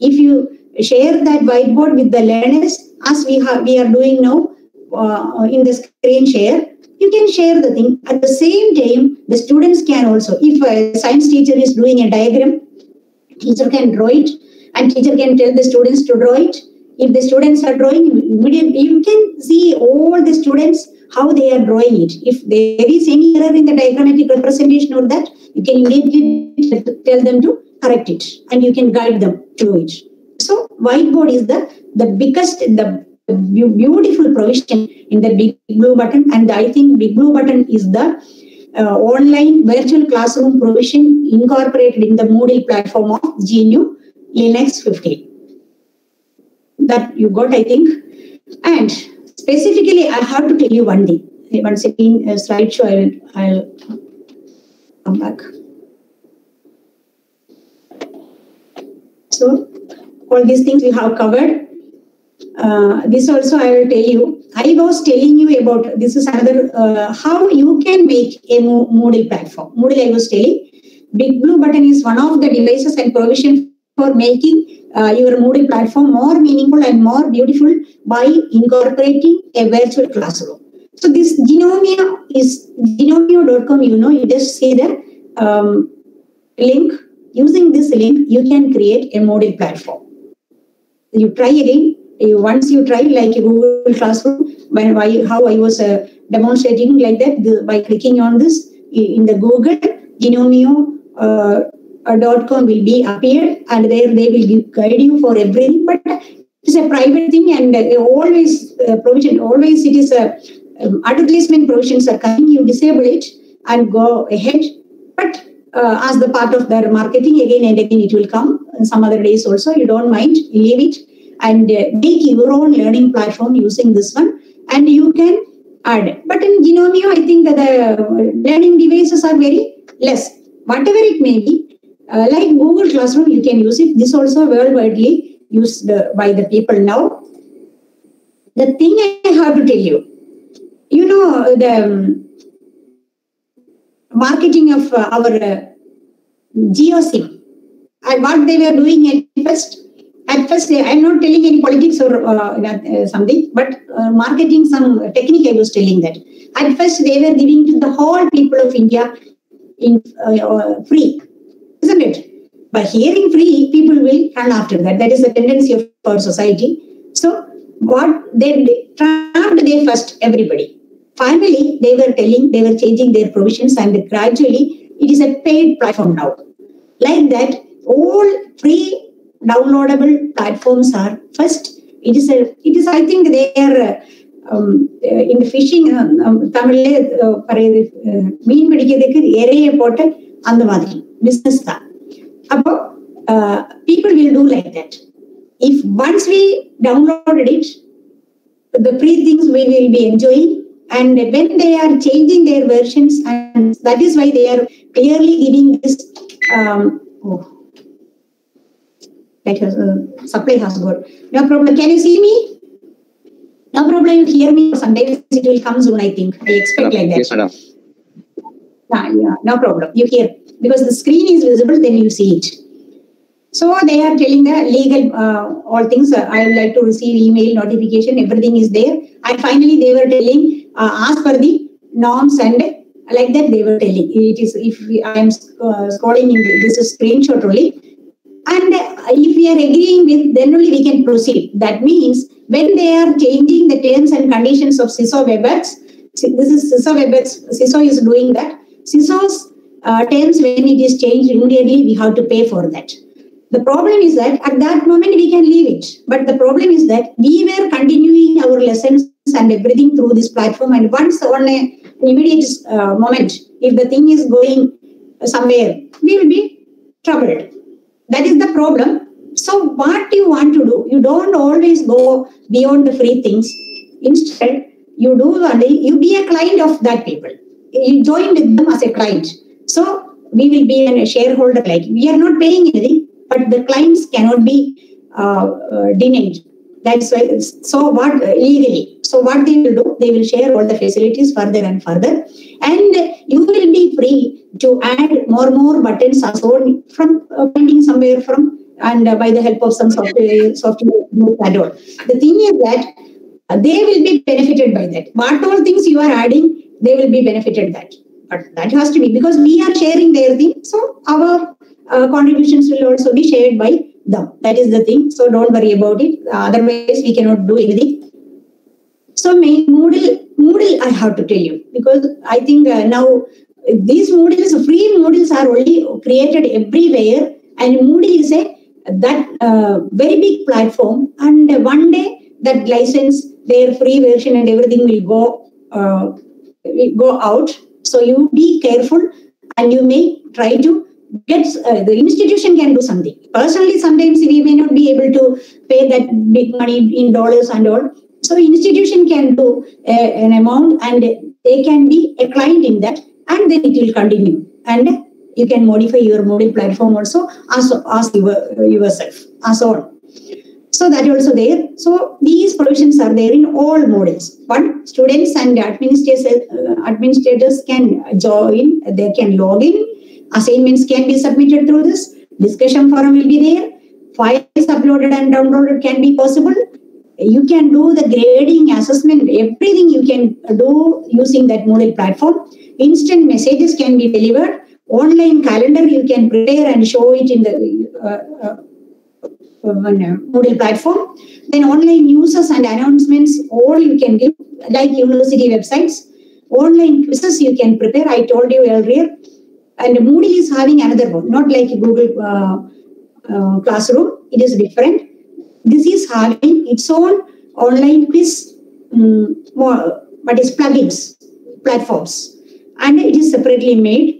if you share that whiteboard with the learners, as we have we are doing now uh, in the screen share, you can share the thing. At the same time, the students can also, if a science teacher is doing a diagram, teacher can draw it, and teacher can tell the students to draw it. If the students are drawing immediately you can see all the students how they are drawing it. If there is any error in the diagrammatic representation or that you can immediately tell them to correct it and you can guide them to it. So whiteboard is the the biggest the beautiful provision in the big blue button and i think big blue button is the uh, online virtual classroom provision incorporated in the moodle platform of gnu linux 15 that you got, I think. And specifically, I have to tell you one thing. One second, uh, slideshow, I will, I'll come back. So, all these things we have covered. Uh, this also I will tell you. I was telling you about this is another uh, how you can make a Mo- Moodle platform. Moodle I was telling. Big Blue Button is one of the devices and provision for making uh, your Moodle platform more meaningful and more beautiful by incorporating a virtual classroom. So this Genomia is genomio.com. You know, you just see the um, link. Using this link, you can create a Moodle platform. You try again. You, once you try like Google Classroom, when I, how I was uh, demonstrating like that the, by clicking on this in the Google Genomio uh, dot com will be appeared and there they will guide you for everything. But it's a private thing and uh, always uh, provision always it is a um, advertisement provisions are coming. You disable it and go ahead. But uh, as the part of their marketing again and again it will come some other days also you don't mind leave it and uh, make your own learning platform using this one and you can add. But in genomio i think that the learning devices are very less. Whatever it may be uh, like google classroom you can use it. This also worldwidely used uh, by the people now. The thing i have to tell you you know the um, marketing of uh, our uh, Jio SIM. And what they were doing at first, at first I'm not telling any politics or uh, uh, something, but uh, marketing some technique I was telling that. At first they were giving to the whole people of India in uh, uh, free, isn't it? By hearing free, people will run after that. That is the tendency of our society. So what they trapped they first everybody. Finally, they were telling, they were changing their provisions, and gradually it is a paid platform now. Like that, all free downloadable platforms are first. It is a, it is i think they are um, uh, in the fishing um, um, tamil mean pidikadhukku eraiye potta and madri business da appo uh, people will do like that. If once we downloaded it the free things we will be enjoying and when they are changing their versions and that is why they are clearly giving this oh, that has uh, supply has got no problem can you see me no problem you hear me sometimes it will come soon i think i expect like that Yes, madam. yeah, yeah, no problem. You hear because the screen is visible, then you see it. So they are telling the legal uh, all things. Uh, I would like to receive email notification. Everything is there. And finally, they were telling uh, ask for the norms and like that they were telling. It is if we, I am uh, scrolling in this is screenshot only. We are agreeing with, then only we can proceed. That means when they are changing the terms and conditions of Cisco WebEx, this is Cisco WebEx, Cisco is doing that. Cisco's uh, terms, when it is changed immediately, we have to pay for that. The problem is that at that moment we can leave it. But the problem is that we were continuing our lessons and everything through this platform. And once on a immediate uh, moment, if the thing is going somewhere, we will be troubled. That is the problem. So, what you want to do, you don't always go beyond the free things. Instead, you do only, you be a client of that people. You join with them as a client. So, we will be a shareholder like we are not paying anything, but the clients cannot be uh, uh, denied. That's why. So, what legally? So, what they will do, they will share all the facilities further and further, and you will be free to add more and more buttons as well from uh, finding somewhere from and uh, by the help of some software software and all. The thing is that uh, they will be benefited by that. What all things you are adding, they will be benefited that. But that has to be because we are sharing their thing, so our uh, contributions will also be shared by them. That is the thing. So don't worry about it. otherwise, we cannot do anything. So main Moodle, Moodle, I have to tell you because I think uh, now these Moodles, free Moodles are only created everywhere, and Moodle is a that uh, very big platform. And one day that license, their free version and everything will go uh, go out. So you be careful, and you may try to get uh, the institution can do something. Personally, sometimes we may not be able to pay that big money in dollars and all. So institution can do uh, an amount, and they can be a client in that, and then it will continue. And you can modify your Moodle platform also as, as your, yourself, as all. So that also there. So these provisions are there in all models. But students and administrators, uh, administrators can join, they can log in. Assignments can be submitted through this. Discussion forum will be there. Files uploaded and downloaded can be possible. You can do the grading, assessment, everything you can do using that Moodle platform. Instant messages can be delivered online calendar you can prepare and show it in the uh, uh, uh, Moodle platform. Then online users and announcements, all you can give, like university websites. Online quizzes you can prepare. I told you earlier. And Moodle is having another one, not like Google uh, uh, Classroom. It is different. This is having its own online quiz, um, more, what is plugins, platforms. And it is separately made.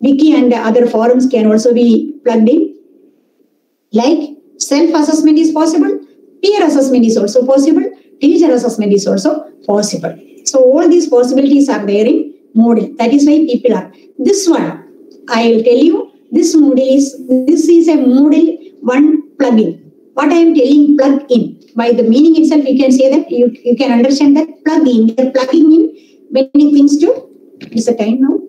Wiki and other forums can also be plugged in. Like self-assessment is possible, peer assessment is also possible, teacher assessment is also possible. So all these possibilities are there in Moodle. That is why people are. This one, I will tell you, this Moodle is, this is a Moodle one plugin. What I am telling plug in. By the meaning itself, you can say that you, you can understand that plug in. Are plugging in many things to, is the time now?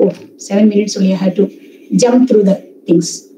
Oh, seven minutes only I had to jump through the things.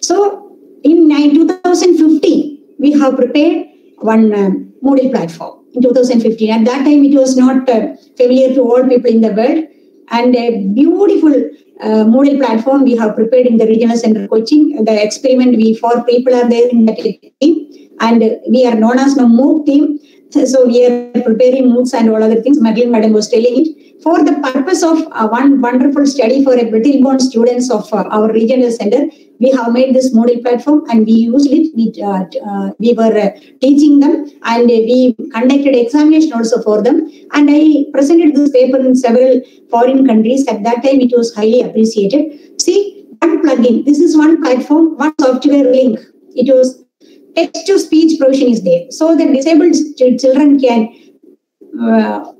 So in 2015, we have prepared one um, Moodle platform in 2015. At that time, it was not uh, familiar to all people in the world. And a beautiful uh, Moodle platform we have prepared in the regional center coaching. The experiment we four people are there in that team, and we are known as the MOOC team. So we are preparing MOOCs and all other things. Madeline Madam was telling it for the purpose of uh, one wonderful study for bone students of uh, our regional center. We have made this Moodle platform and we used it. We, uh, uh, we were uh, teaching them and we conducted examination also for them. And I presented this paper in several foreign countries. At that time, it was highly appreciated. See, one plugin. This is one platform, one software link. It was text to speech provision is there. So the disabled ch- children can uh, uh,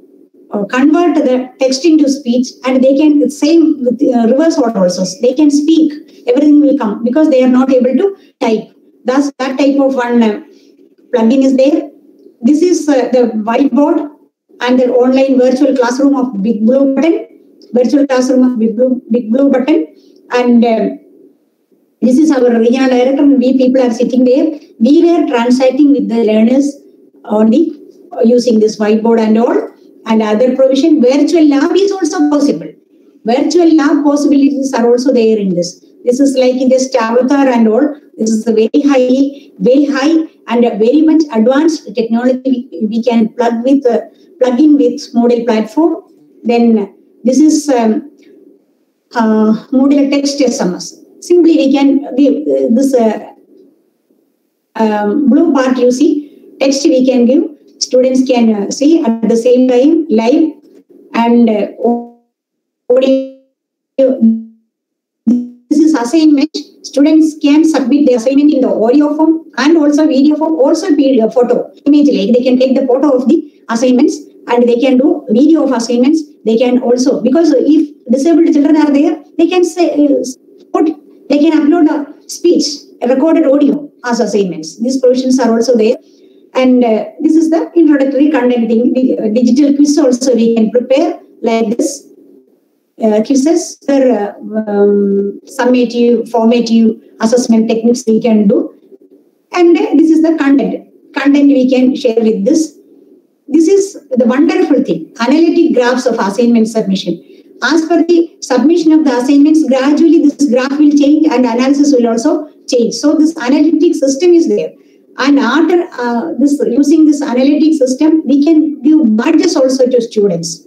convert the text into speech and they can same with uh, reverse order also. They can speak. Everything will come because they are not able to type. Thus that type of one uh, plugin is there. This is uh, the whiteboard and the online virtual classroom of big blue button virtual classroom of big blue big blue button. And uh, this is our regional director. And we people are sitting there. We were transacting with the learners only using this whiteboard and all and other provision. Virtual lab is also possible. Virtual lab possibilities are also there in this. This is like in this avatar and all. This is a very highly, very high and very much advanced technology we, can plug with, uh, plug in with Moodle platform. Then this is um, uh, Moodle text SMS. Simply we can, the, this uh, um, blue part you see, text we can give students can uh, see at the same time live and uh, audio. This is assignment. Students can submit their assignment in the audio form and also video form, also video photo image. Like they can take the photo of the assignments and they can do video of assignments. They can also because if disabled children are there, they can say put they can upload a speech, a recorded audio as assignments. These provisions are also there. And uh, this is the introductory content. The, uh, digital quiz also we can prepare like this. Uh, quizzes, uh, um, summative, formative assessment techniques we can do. And uh, this is the content. Content we can share with this. This is the wonderful thing. Analytic graphs of assignment submission. As per the submission of the assignments, gradually this graph will change and analysis will also change. So this analytic system is there and after uh, this using this analytic system we can give badges also to students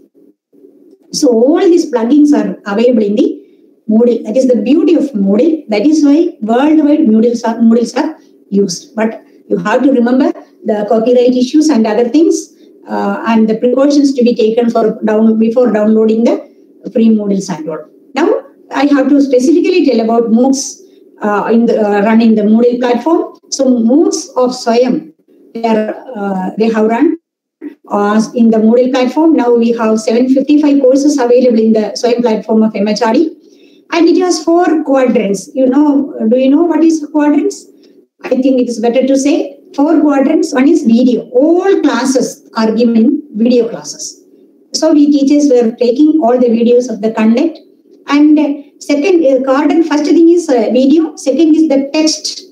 so all these plugins are available in the Moodle. That is the beauty of Moodle. That is why worldwide Moodles are, Moodles are used. But you have to remember the copyright issues and other things uh, and the precautions to be taken for down before downloading the free Moodles and. Now I have to specifically tell about MOOCs uh, in the, uh, running the Moodle platform. So MOOCs of Swayam, they, are, uh, they have run uh, in the Moodle platform. Now we have 755 courses available in the Swayam platform of MHRD. And it has four quadrants. You know, do you know what is quadrants? I think it is better to say four quadrants. One is video. All classes are given video classes. So we teachers were taking all the videos of the content. And second uh, quadrant, first thing is uh, video. Second is the text.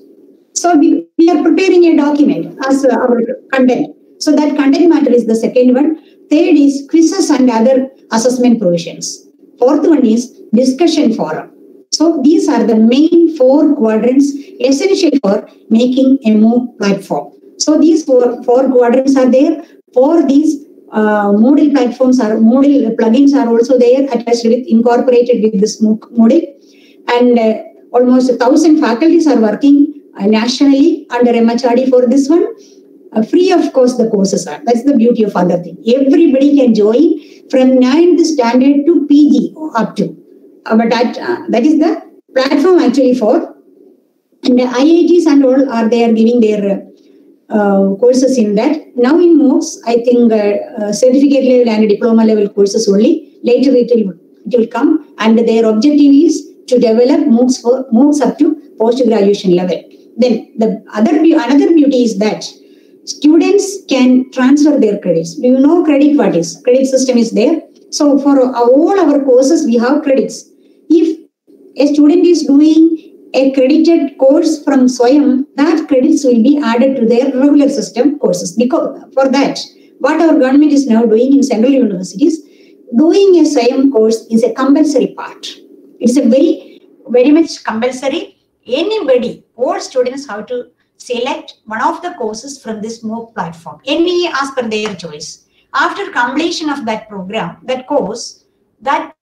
So we, we are preparing a document as uh, our content. So that content matter is the second one. Third is quizzes and other assessment provisions. Fourth one is discussion forum. So these are the main four quadrants essential for making a MOOC platform. So these four, four quadrants are there. For these uh, Moodle platforms are Moodle plugins are also there attached with incorporated with this Moodle, and uh, almost a thousand faculties are working uh, nationally under MHRD for this one. Uh, free of course the courses are. That's the beauty of other thing. Everybody can join from 9th standard to PG up to. Uh, but that uh, that is the platform actually for and the IITs and all are there giving their uh, courses in that. Now in MOOCs, I think uh, uh, certificate level and diploma level courses only. Later it will, it will come and their objective is to develop MOOCs for MOOCs up to post graduation level. Then the other another beauty is that students can transfer their credits. Do you know credit what is? Credit system is there. So for all our courses, we have credits. If a student is doing a credited course from Swayam, that credits will be added to their regular system courses. Because for that, what our government is now doing in central universities, doing a Swayam course is a compulsory part. It's a very, very much compulsory. Anybody, all students have to select one of the courses from this MOOC platform, any as per their choice. After completion of that program, that course, that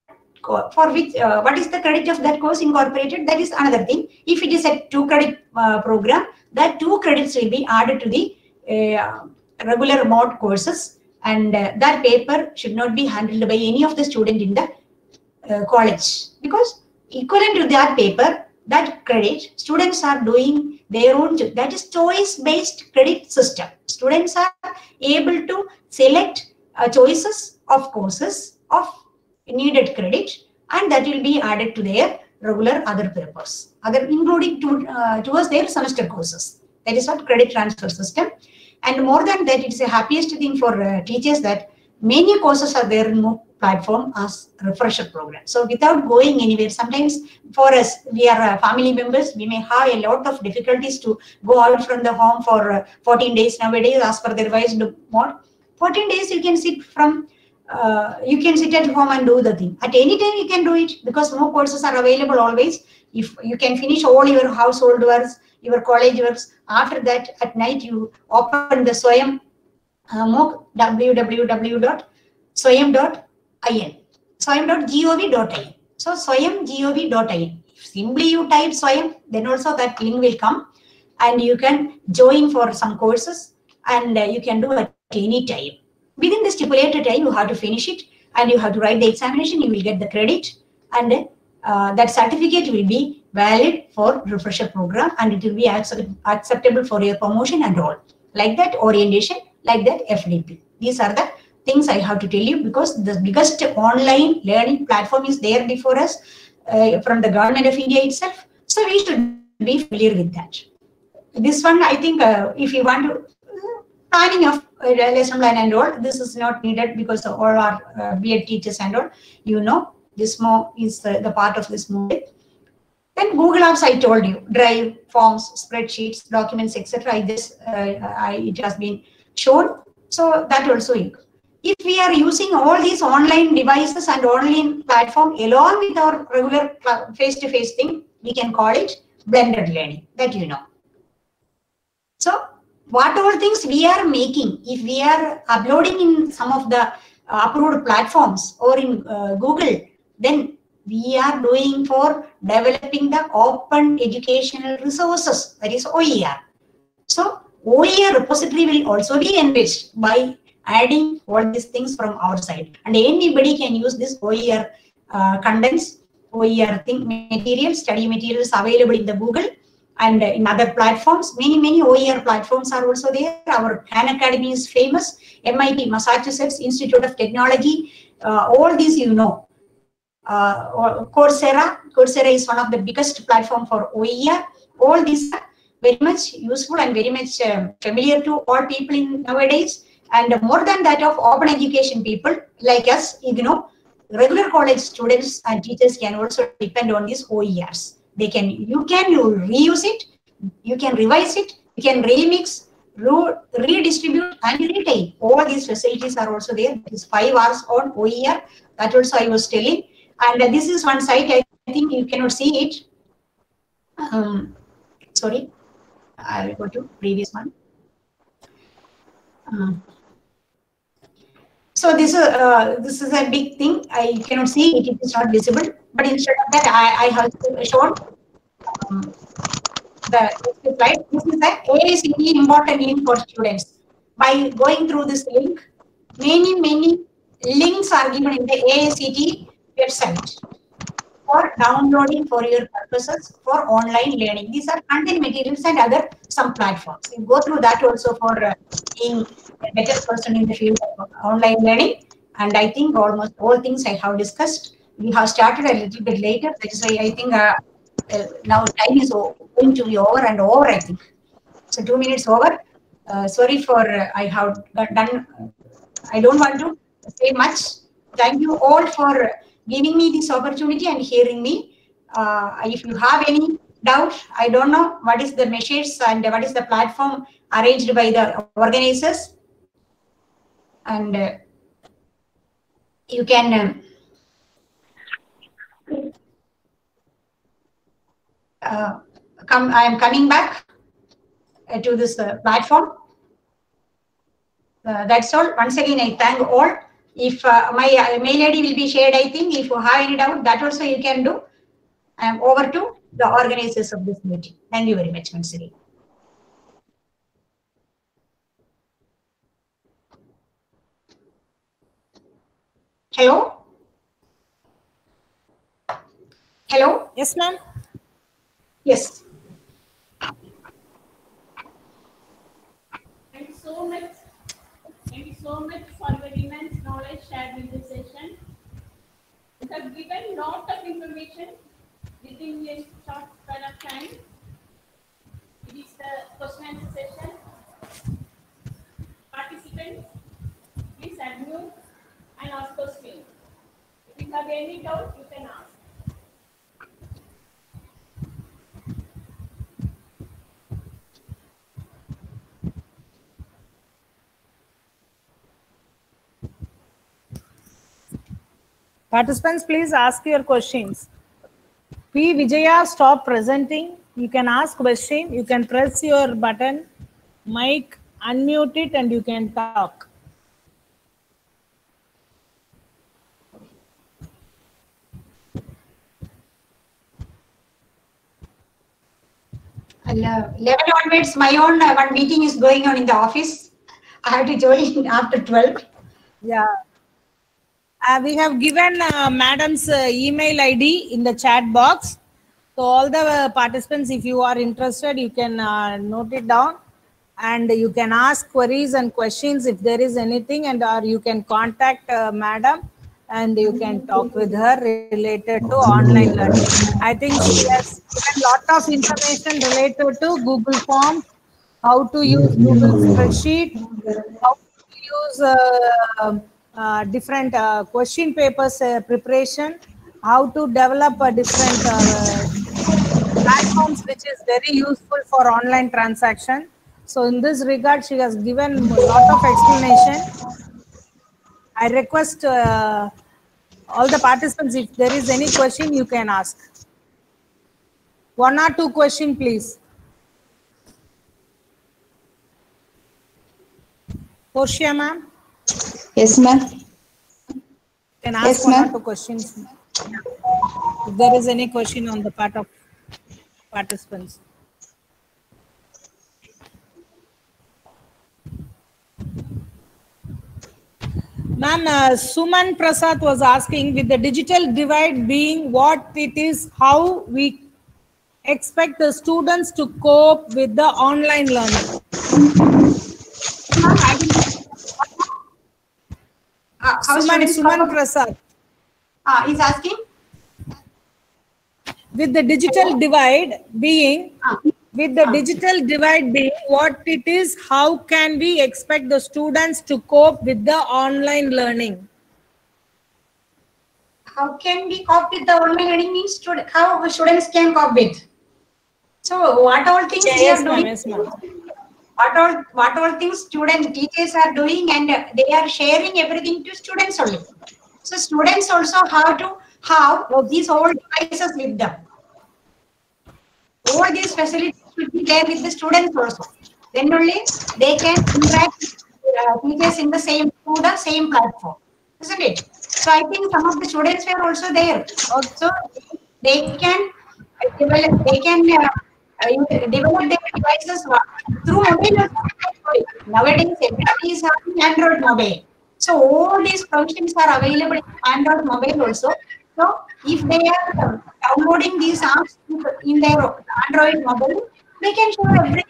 for which uh, what is the credit of that course incorporated? That is another thing. If it is a two credit uh, program that two credits will be added to the uh, regular mode courses and uh, that paper should not be handled by any of the student in the uh, college. Because equivalent to that paper that credit students are doing their own that is choice based credit system. Students are able to select uh, choices of courses of needed credit and that will be added to their regular other papers. Other including to, uh, towards their semester courses. That is what credit transfer system. And more than that it's a happiest thing for uh, teachers that many courses are there in MOOC platform as refresher program. So without going anywhere sometimes for us we are uh, family members we may have a lot of difficulties to go out from the home for uh, 14 days nowadays as per the revised mode. 14 days you can sit from uh, you can sit at home and do the thing. At any time you can do it because more courses are available always. If you can finish all your household works, your college works, after that at night you open the Swayam uh, MOOC www.swayam.in swayam.gov.in so swayam.gov.in simply you type Swayam then also that link will come and you can join for some courses and uh, you can do at any time within the stipulated time you have to finish it and you have to write the examination. You will get the credit and uh, that certificate will be valid for refresher program and it will be accept- acceptable for your promotion and all. Like that orientation like that fdp these are the things i have to tell you because the biggest online learning platform is there before us uh, from the government of india itself. So we should be familiar with that. This one i think uh, if you want to planning of lesson plan and all this is not needed because all our uh, B.Ed teachers and all. You know this more is uh, the part of this model then google apps i told you drive forms spreadsheets documents etc i just uh, I, it has been shown. So that also you. If we are using all these online devices and online platform along with our regular face to face thing we can call it blended learning. That you know. So what all things we are making if we are uploading in some of the uh, approved platforms or in uh, google then we are doing for developing the open educational resources that is oer so oer repository will also be enriched by adding all these things from our side. And anybody can use this oer uh, contents oer thing materials study materials available in the google and in other platforms. Many, many OER platforms are also there. Our Khan Academy is famous. MIT, Massachusetts Institute of Technology, uh, all these you know. Uh, Coursera, Coursera is one of the biggest platform for OER. All these are very much useful and very much uh, familiar to all people in nowadays. And more than that of open education people like us, you know, regular college students and teachers can also depend on these OERs they can you can you reuse it you can revise it you can remix redistribute and retain all these facilities are also there this five hours on oer that also i was telling and uh, this is one site i think you cannot see it. Um, sorry, I will go to previous one. Um, so this is uh, this is a big thing. I cannot see it; it is not visible. But instead of that, I, I have shown um, the slide. This is the AICTE important link for students. By going through this link, many many links are given in the AICTE website for downloading for your purposes for online learning. These are content materials and other some platforms. You go through that also for uh, being a better person in the field of online learning. And I think almost all things I have discussed. We have started a little bit later. That is why I think uh, uh, now time is going to be over and over. I think so. Two minutes over. Uh, sorry for uh, I have done. I don't want to say much. Thank you all for giving me this opportunity and hearing me. Uh, if you have any doubt, I don't know what is the measures and what is the platform arranged by the organizers. And uh, you can um, uh, come, I am coming back uh, to this uh, platform. Uh, that's all. Once again, I thank all. If my mail ID will be shared, I think if you have any doubt, that also you can do. I am over to the organizers of this meeting. Thank you very much, again. Hello? Hello? Yes, ma'am. Yes. Thank you so much. Thank you so much for your immense knowledge shared in this session. You have given lot of information within a short span of time. It is the question and answer session. Participants, please unmute and ask questions. If you have any doubt, you can ask. Participants, please ask your questions. P. Vijaya, stop presenting. You can ask question. You can press your button, mic, unmute it, and you can talk. Uh, 11 onwards, my own uh, one meeting is going on in the office. I have to join after 12. Yeah. Uh, we have given uh, madam's uh, email ID in the chat box. So all the uh, participants, if you are interested, you can uh, note it down and you can ask queries and questions if there is anything and or you can contact uh, madam and you can talk with her related to online learning. I think she has given lot of information related to Google Forms, how to use Google spreadsheet, how to use uh, different uh, question papers uh, preparation, how to develop a different uh, platforms which is very useful for online transaction. So in this regard, she has given a lot of explanation. I request uh, all the participants, if there is any question, you can ask. One or two question, please. Portia, ma'am, Yes, ma'am. can ask Yes, one or two questions. If there is any question on the part of participants. Ma'am, uh, Suman Prasad was asking with the digital divide being what it is, how we expect the students to cope with the online learning. Uh, how Suman, Suman? Prasad. Uh, is asking? With the digital divide being, Uh, with the digital divide being what it is, how can we expect the students to cope with the online learning? how can we cope with the online learning means how students can cope with? So what all things we are doing? What all what all things student teachers are doing and they are sharing everything to students only so students also have to have these old devices with them. All these facilities should be there with the students also. Then only they can interact with uh, teachers in the same through the same platform, isn't it? So I think some of the students were also there. Also, they can develop. They can uh, develop their devices through mobile. Nowadays, everybody is having Android mobile. So all these functions are available in Android mobile also. So if they are downloading these apps in their Android mobile, they can show everything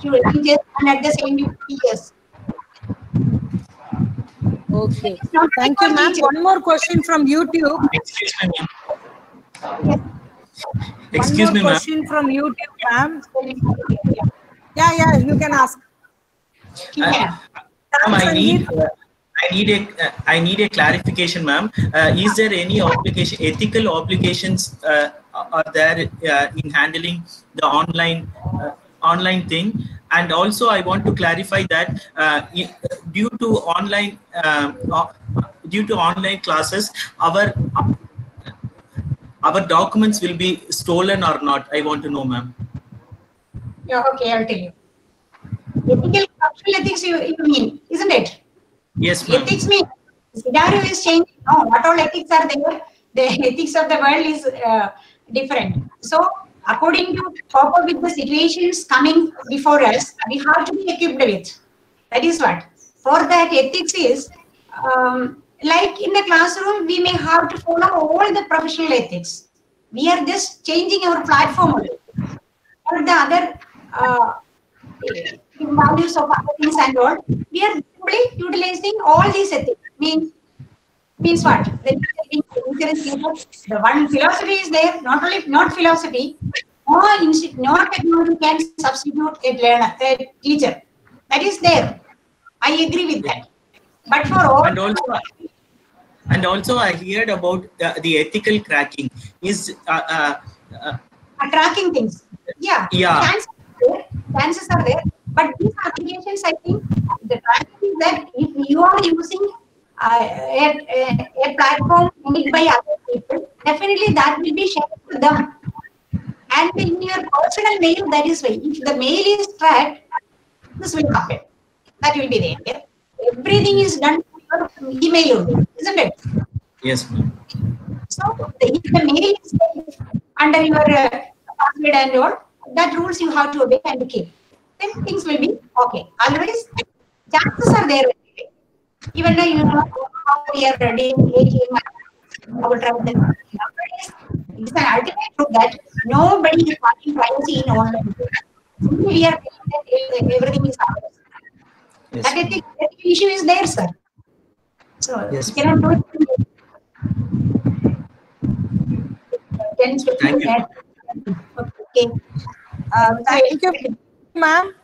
to their teachers and at the same time teachers. Okay. Thank you, ma'am. One more question from YouTube. Excuse me, ma'am. Excuse One more ma'am. question from YouTube, ma'am. Yeah, yeah, you can ask. Yeah. Ma'am, I need, uh, I need a, uh, I need a clarification, ma'am. Uh, is there any obligation, ethical obligations uh, are there uh, in handling the online, uh, online thing? And also, I want to clarify that uh, due to online, um, uh, due to online classes, our our documents will be stolen or not. I want to know, ma'am. Yeah, okay, I'll tell you. Ethical cultural ethics you, you mean, isn't it? Yes, ma'am. Ethics mean scenario is changing. No, not all ethics are there. The ethics of the world is uh, different. So, according to cope with the situations coming before us, we have to be equipped with. That is what. For that, ethics is um, like in the classroom, we may have to follow all the professional ethics. We are just changing our platform. Or the other uh, values of other things and all, we are simply utilizing all these ethics. Means, means what? The, one philosophy is there, not only not philosophy, no, no technology can substitute a learner, a teacher. That is there. I agree with that. But for all, and also and also i heard about the, the ethical cracking is uh, uh, uh, tracking things. Yeah. Yeah. Chances are there. Chances are there. But these applications, I think, the tracking is that if you are using uh, a, a, a platform made by other people, definitely that will be shared to them. And in your personal mail, that is why. If the mail is tracked, this will happen. That will be there. Everything is done through your email only, isn't it? yes ma'am So the, if the mail is under your uh, password and all, that rules you have to obey and keep. Then things will be okay. Otherwise, chances are there. Even though you know how we are ATM, our travel, it's an ultimate proof that nobody is watching privacy in online. We are everything is ours. Yes That ethic, ethical issue is there, sir. So Yes. you cannot do it. Thank you. Okay. Uh, Thank you, ma'am.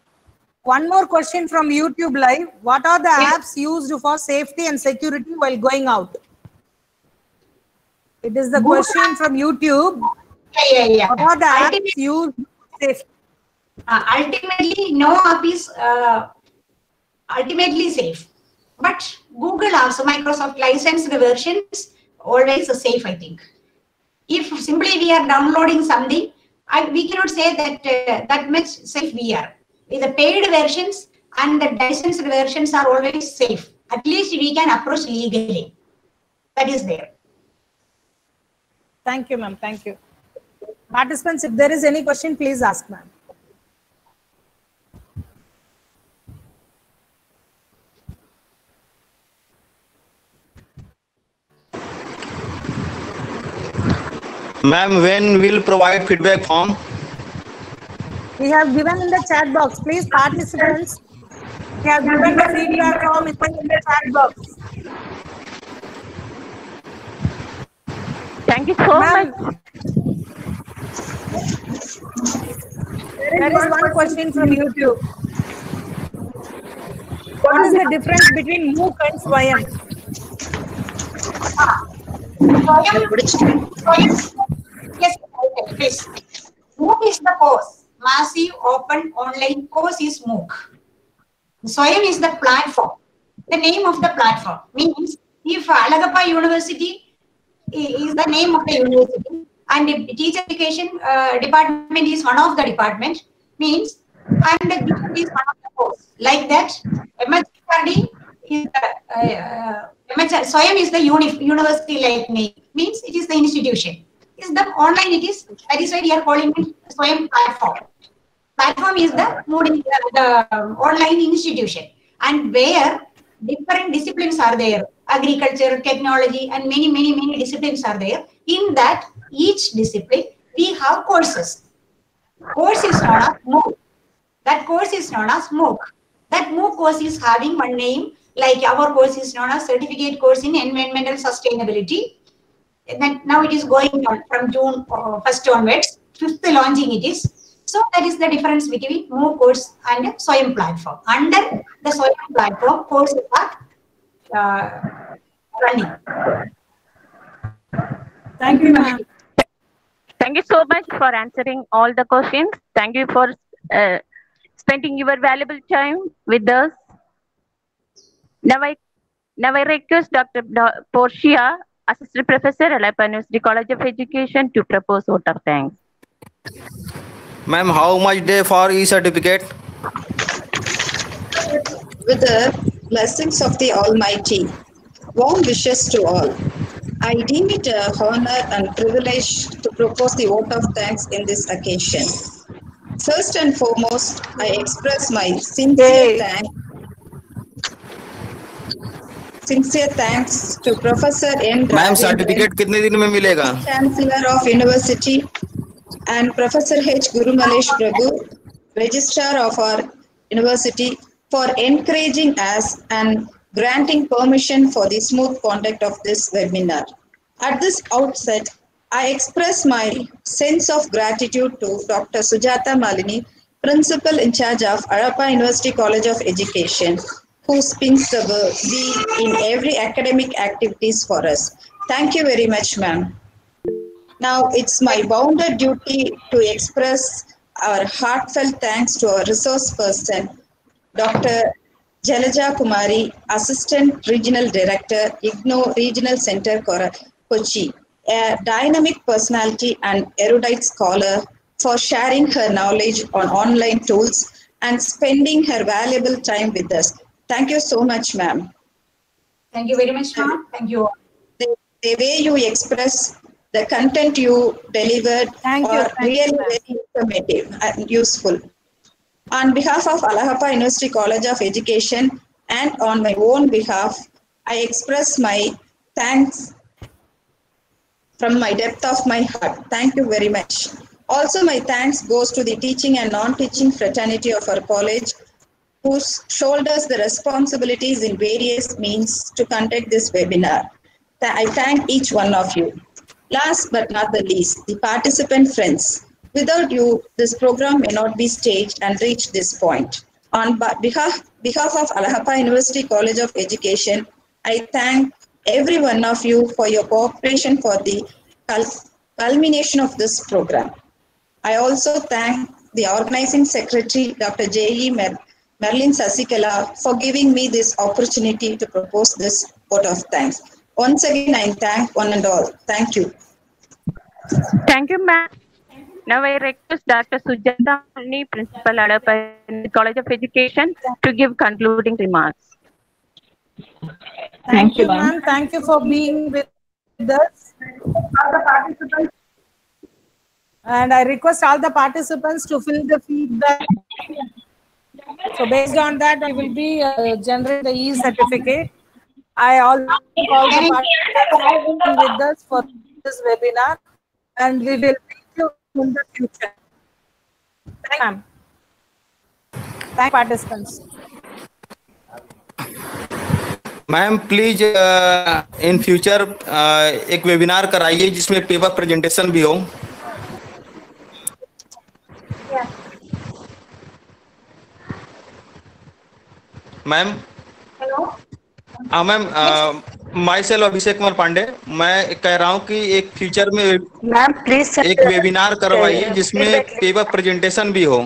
One more question from YouTube Live. What are the Yeah. apps used for safety and security while going out? It is the Google question from YouTube. Yeah, yeah, yeah. What are the apps Ultimately, used for safety? uh, ultimately, no app is uh, ultimately safe. But Google also, Microsoft licensed versions, always safe, I think. If simply we are downloading something, I, we cannot say that uh, that much safe we are. With the paid versions and the licensed versions are always safe. At least we can approach legally. That is there. Thank you, ma'am. Thank you. Participants, if there is any question, please ask, ma'am. Ma'am, when will provide feedback form? We have given in the chat box. Please, participants, we have given the feedback form in the in the chat box. Thank you so much. There is one question from YouTube. What is the difference between MOOC and Swayam? Yes, please. MOOC is the course. Massive open online course is MOOC. Swayam is the platform. The name of the platform means if Alagappa University is the name of the university and if teacher education uh, department is one of the department means and the is one of the course like that MHRD is the uh, uh, is the uni- university like name means it is the institution. Is the online it is that is why we are calling it Swayam platform. Platform is the Moodle, uh, the um, online institution. And where different disciplines are there. Agriculture technology and many many many disciplines are there. In that each discipline we have courses. Course is known as MOOC. That course is known as MOOC. That MOOC course is having one name like our course is known as certificate course in environmental sustainability and then now it is going on from June uh, 1st onwards fifth launching it is so that is the difference between MOOC course and Swayam platform. Under the Swayam platform, courses are uh, running. Thank you, ma'am. Thank you so much for answering all the questions. Thank you for uh, spending your valuable time with us. Now I, now I request Dr. Do- Portia, Assistant Professor, Alagappa University College of Education, to propose vote of thanks. Ma'am, how much day for e-certificate? with the blessings of the Almighty. Warm wishes to all. I deem it a honor and privilege to propose the vote of thanks in this occasion. First and foremost, I express my sincere thanks. Sincere thanks to Professor N. Ma'am, certificate कितने दिन Chancellor of University and Professor H. Gurumallesh Prabhu, Registrar of our University, for encouraging us and granting permission for the smooth conduct of this webinar. At this outset, I express my sense of gratitude to Dr. Sujathamalini, Principal in charge of Alagappa University College of Education who spins the wheel in every academic activities for us. Thank you very much, ma'am. Now it's my bounden duty to express our heartfelt thanks to our resource person, Dr. Jalaja Kumari, Assistant Regional Director, IGNOU Regional Center, Kochi, a dynamic personality and erudite scholar for sharing her knowledge on online tools and spending her valuable time with us. Thank you so much, ma'am. Thank you very much, ma'am. Thank you. The, the way you express the content you delivered Thank you, are you, really very informative and useful. On behalf of Alagappa University College of Education and on my own behalf, I express my thanks from my depth of my heart. Thank you very much. Also, my thanks goes to the teaching and non-teaching fraternity of our college who shoulders the responsibilities in various means to conduct this webinar. I thank each one of you. Last but not the least, the participant friends. Without you, this program may not be staged and reach this point. On behalf, behalf of Alagappa University College of Education, I thank every one of you for your cooperation for the culmination of this program. I also thank the organizing secretary, Dr. J.E. Mer- Merlin Sasikala, for giving me this opportunity to propose this vote of thanks. Once again, I thank one and all. Thank you. Thank you, ma'am. Now I request Dr. Sujata Malini, Principal Alagappa College of Education, to give concluding remarks. Thank you, ma'am. Thank you for being with us. And I request all the participants to fill the feedback. So based on that, we will be uh, generate the e-certificate. I also call the participants with us for this webinar, and we will meet you in the future. Thank you, ma'am. Thank participants. Ma'am please in future एक webinar कराइए जिसमें paper presentation भी हो ma'am हाँ ma'am myself Abhishek Kumar Pandey मैं कह रहा हूँ कि एक फ्यूचर में मैम प्लीज़ एक वेबिनार करवाइए जिसमें पेपर प्रेजेंटेशन भी हो।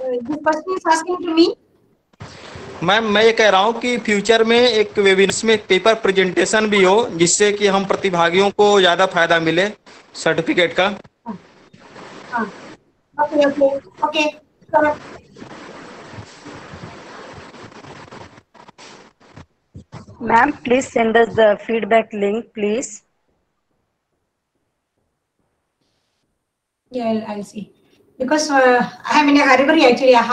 Uh. मैम मैं ये कह रहा हूँ कि फ्यूचर में एक वेबिनार में पेपर प्रेजेंटेशन भी हो जिससे कि हम प्रतिभागियों को ज़्यादा फ़ायदा मिले सर्टिफिकेट का। Okay, okay, okay. So, Ma'am, please send us the feedback link, please. Yeah, I'll, I'll see. Because uh, I am in a hurry, actually. I have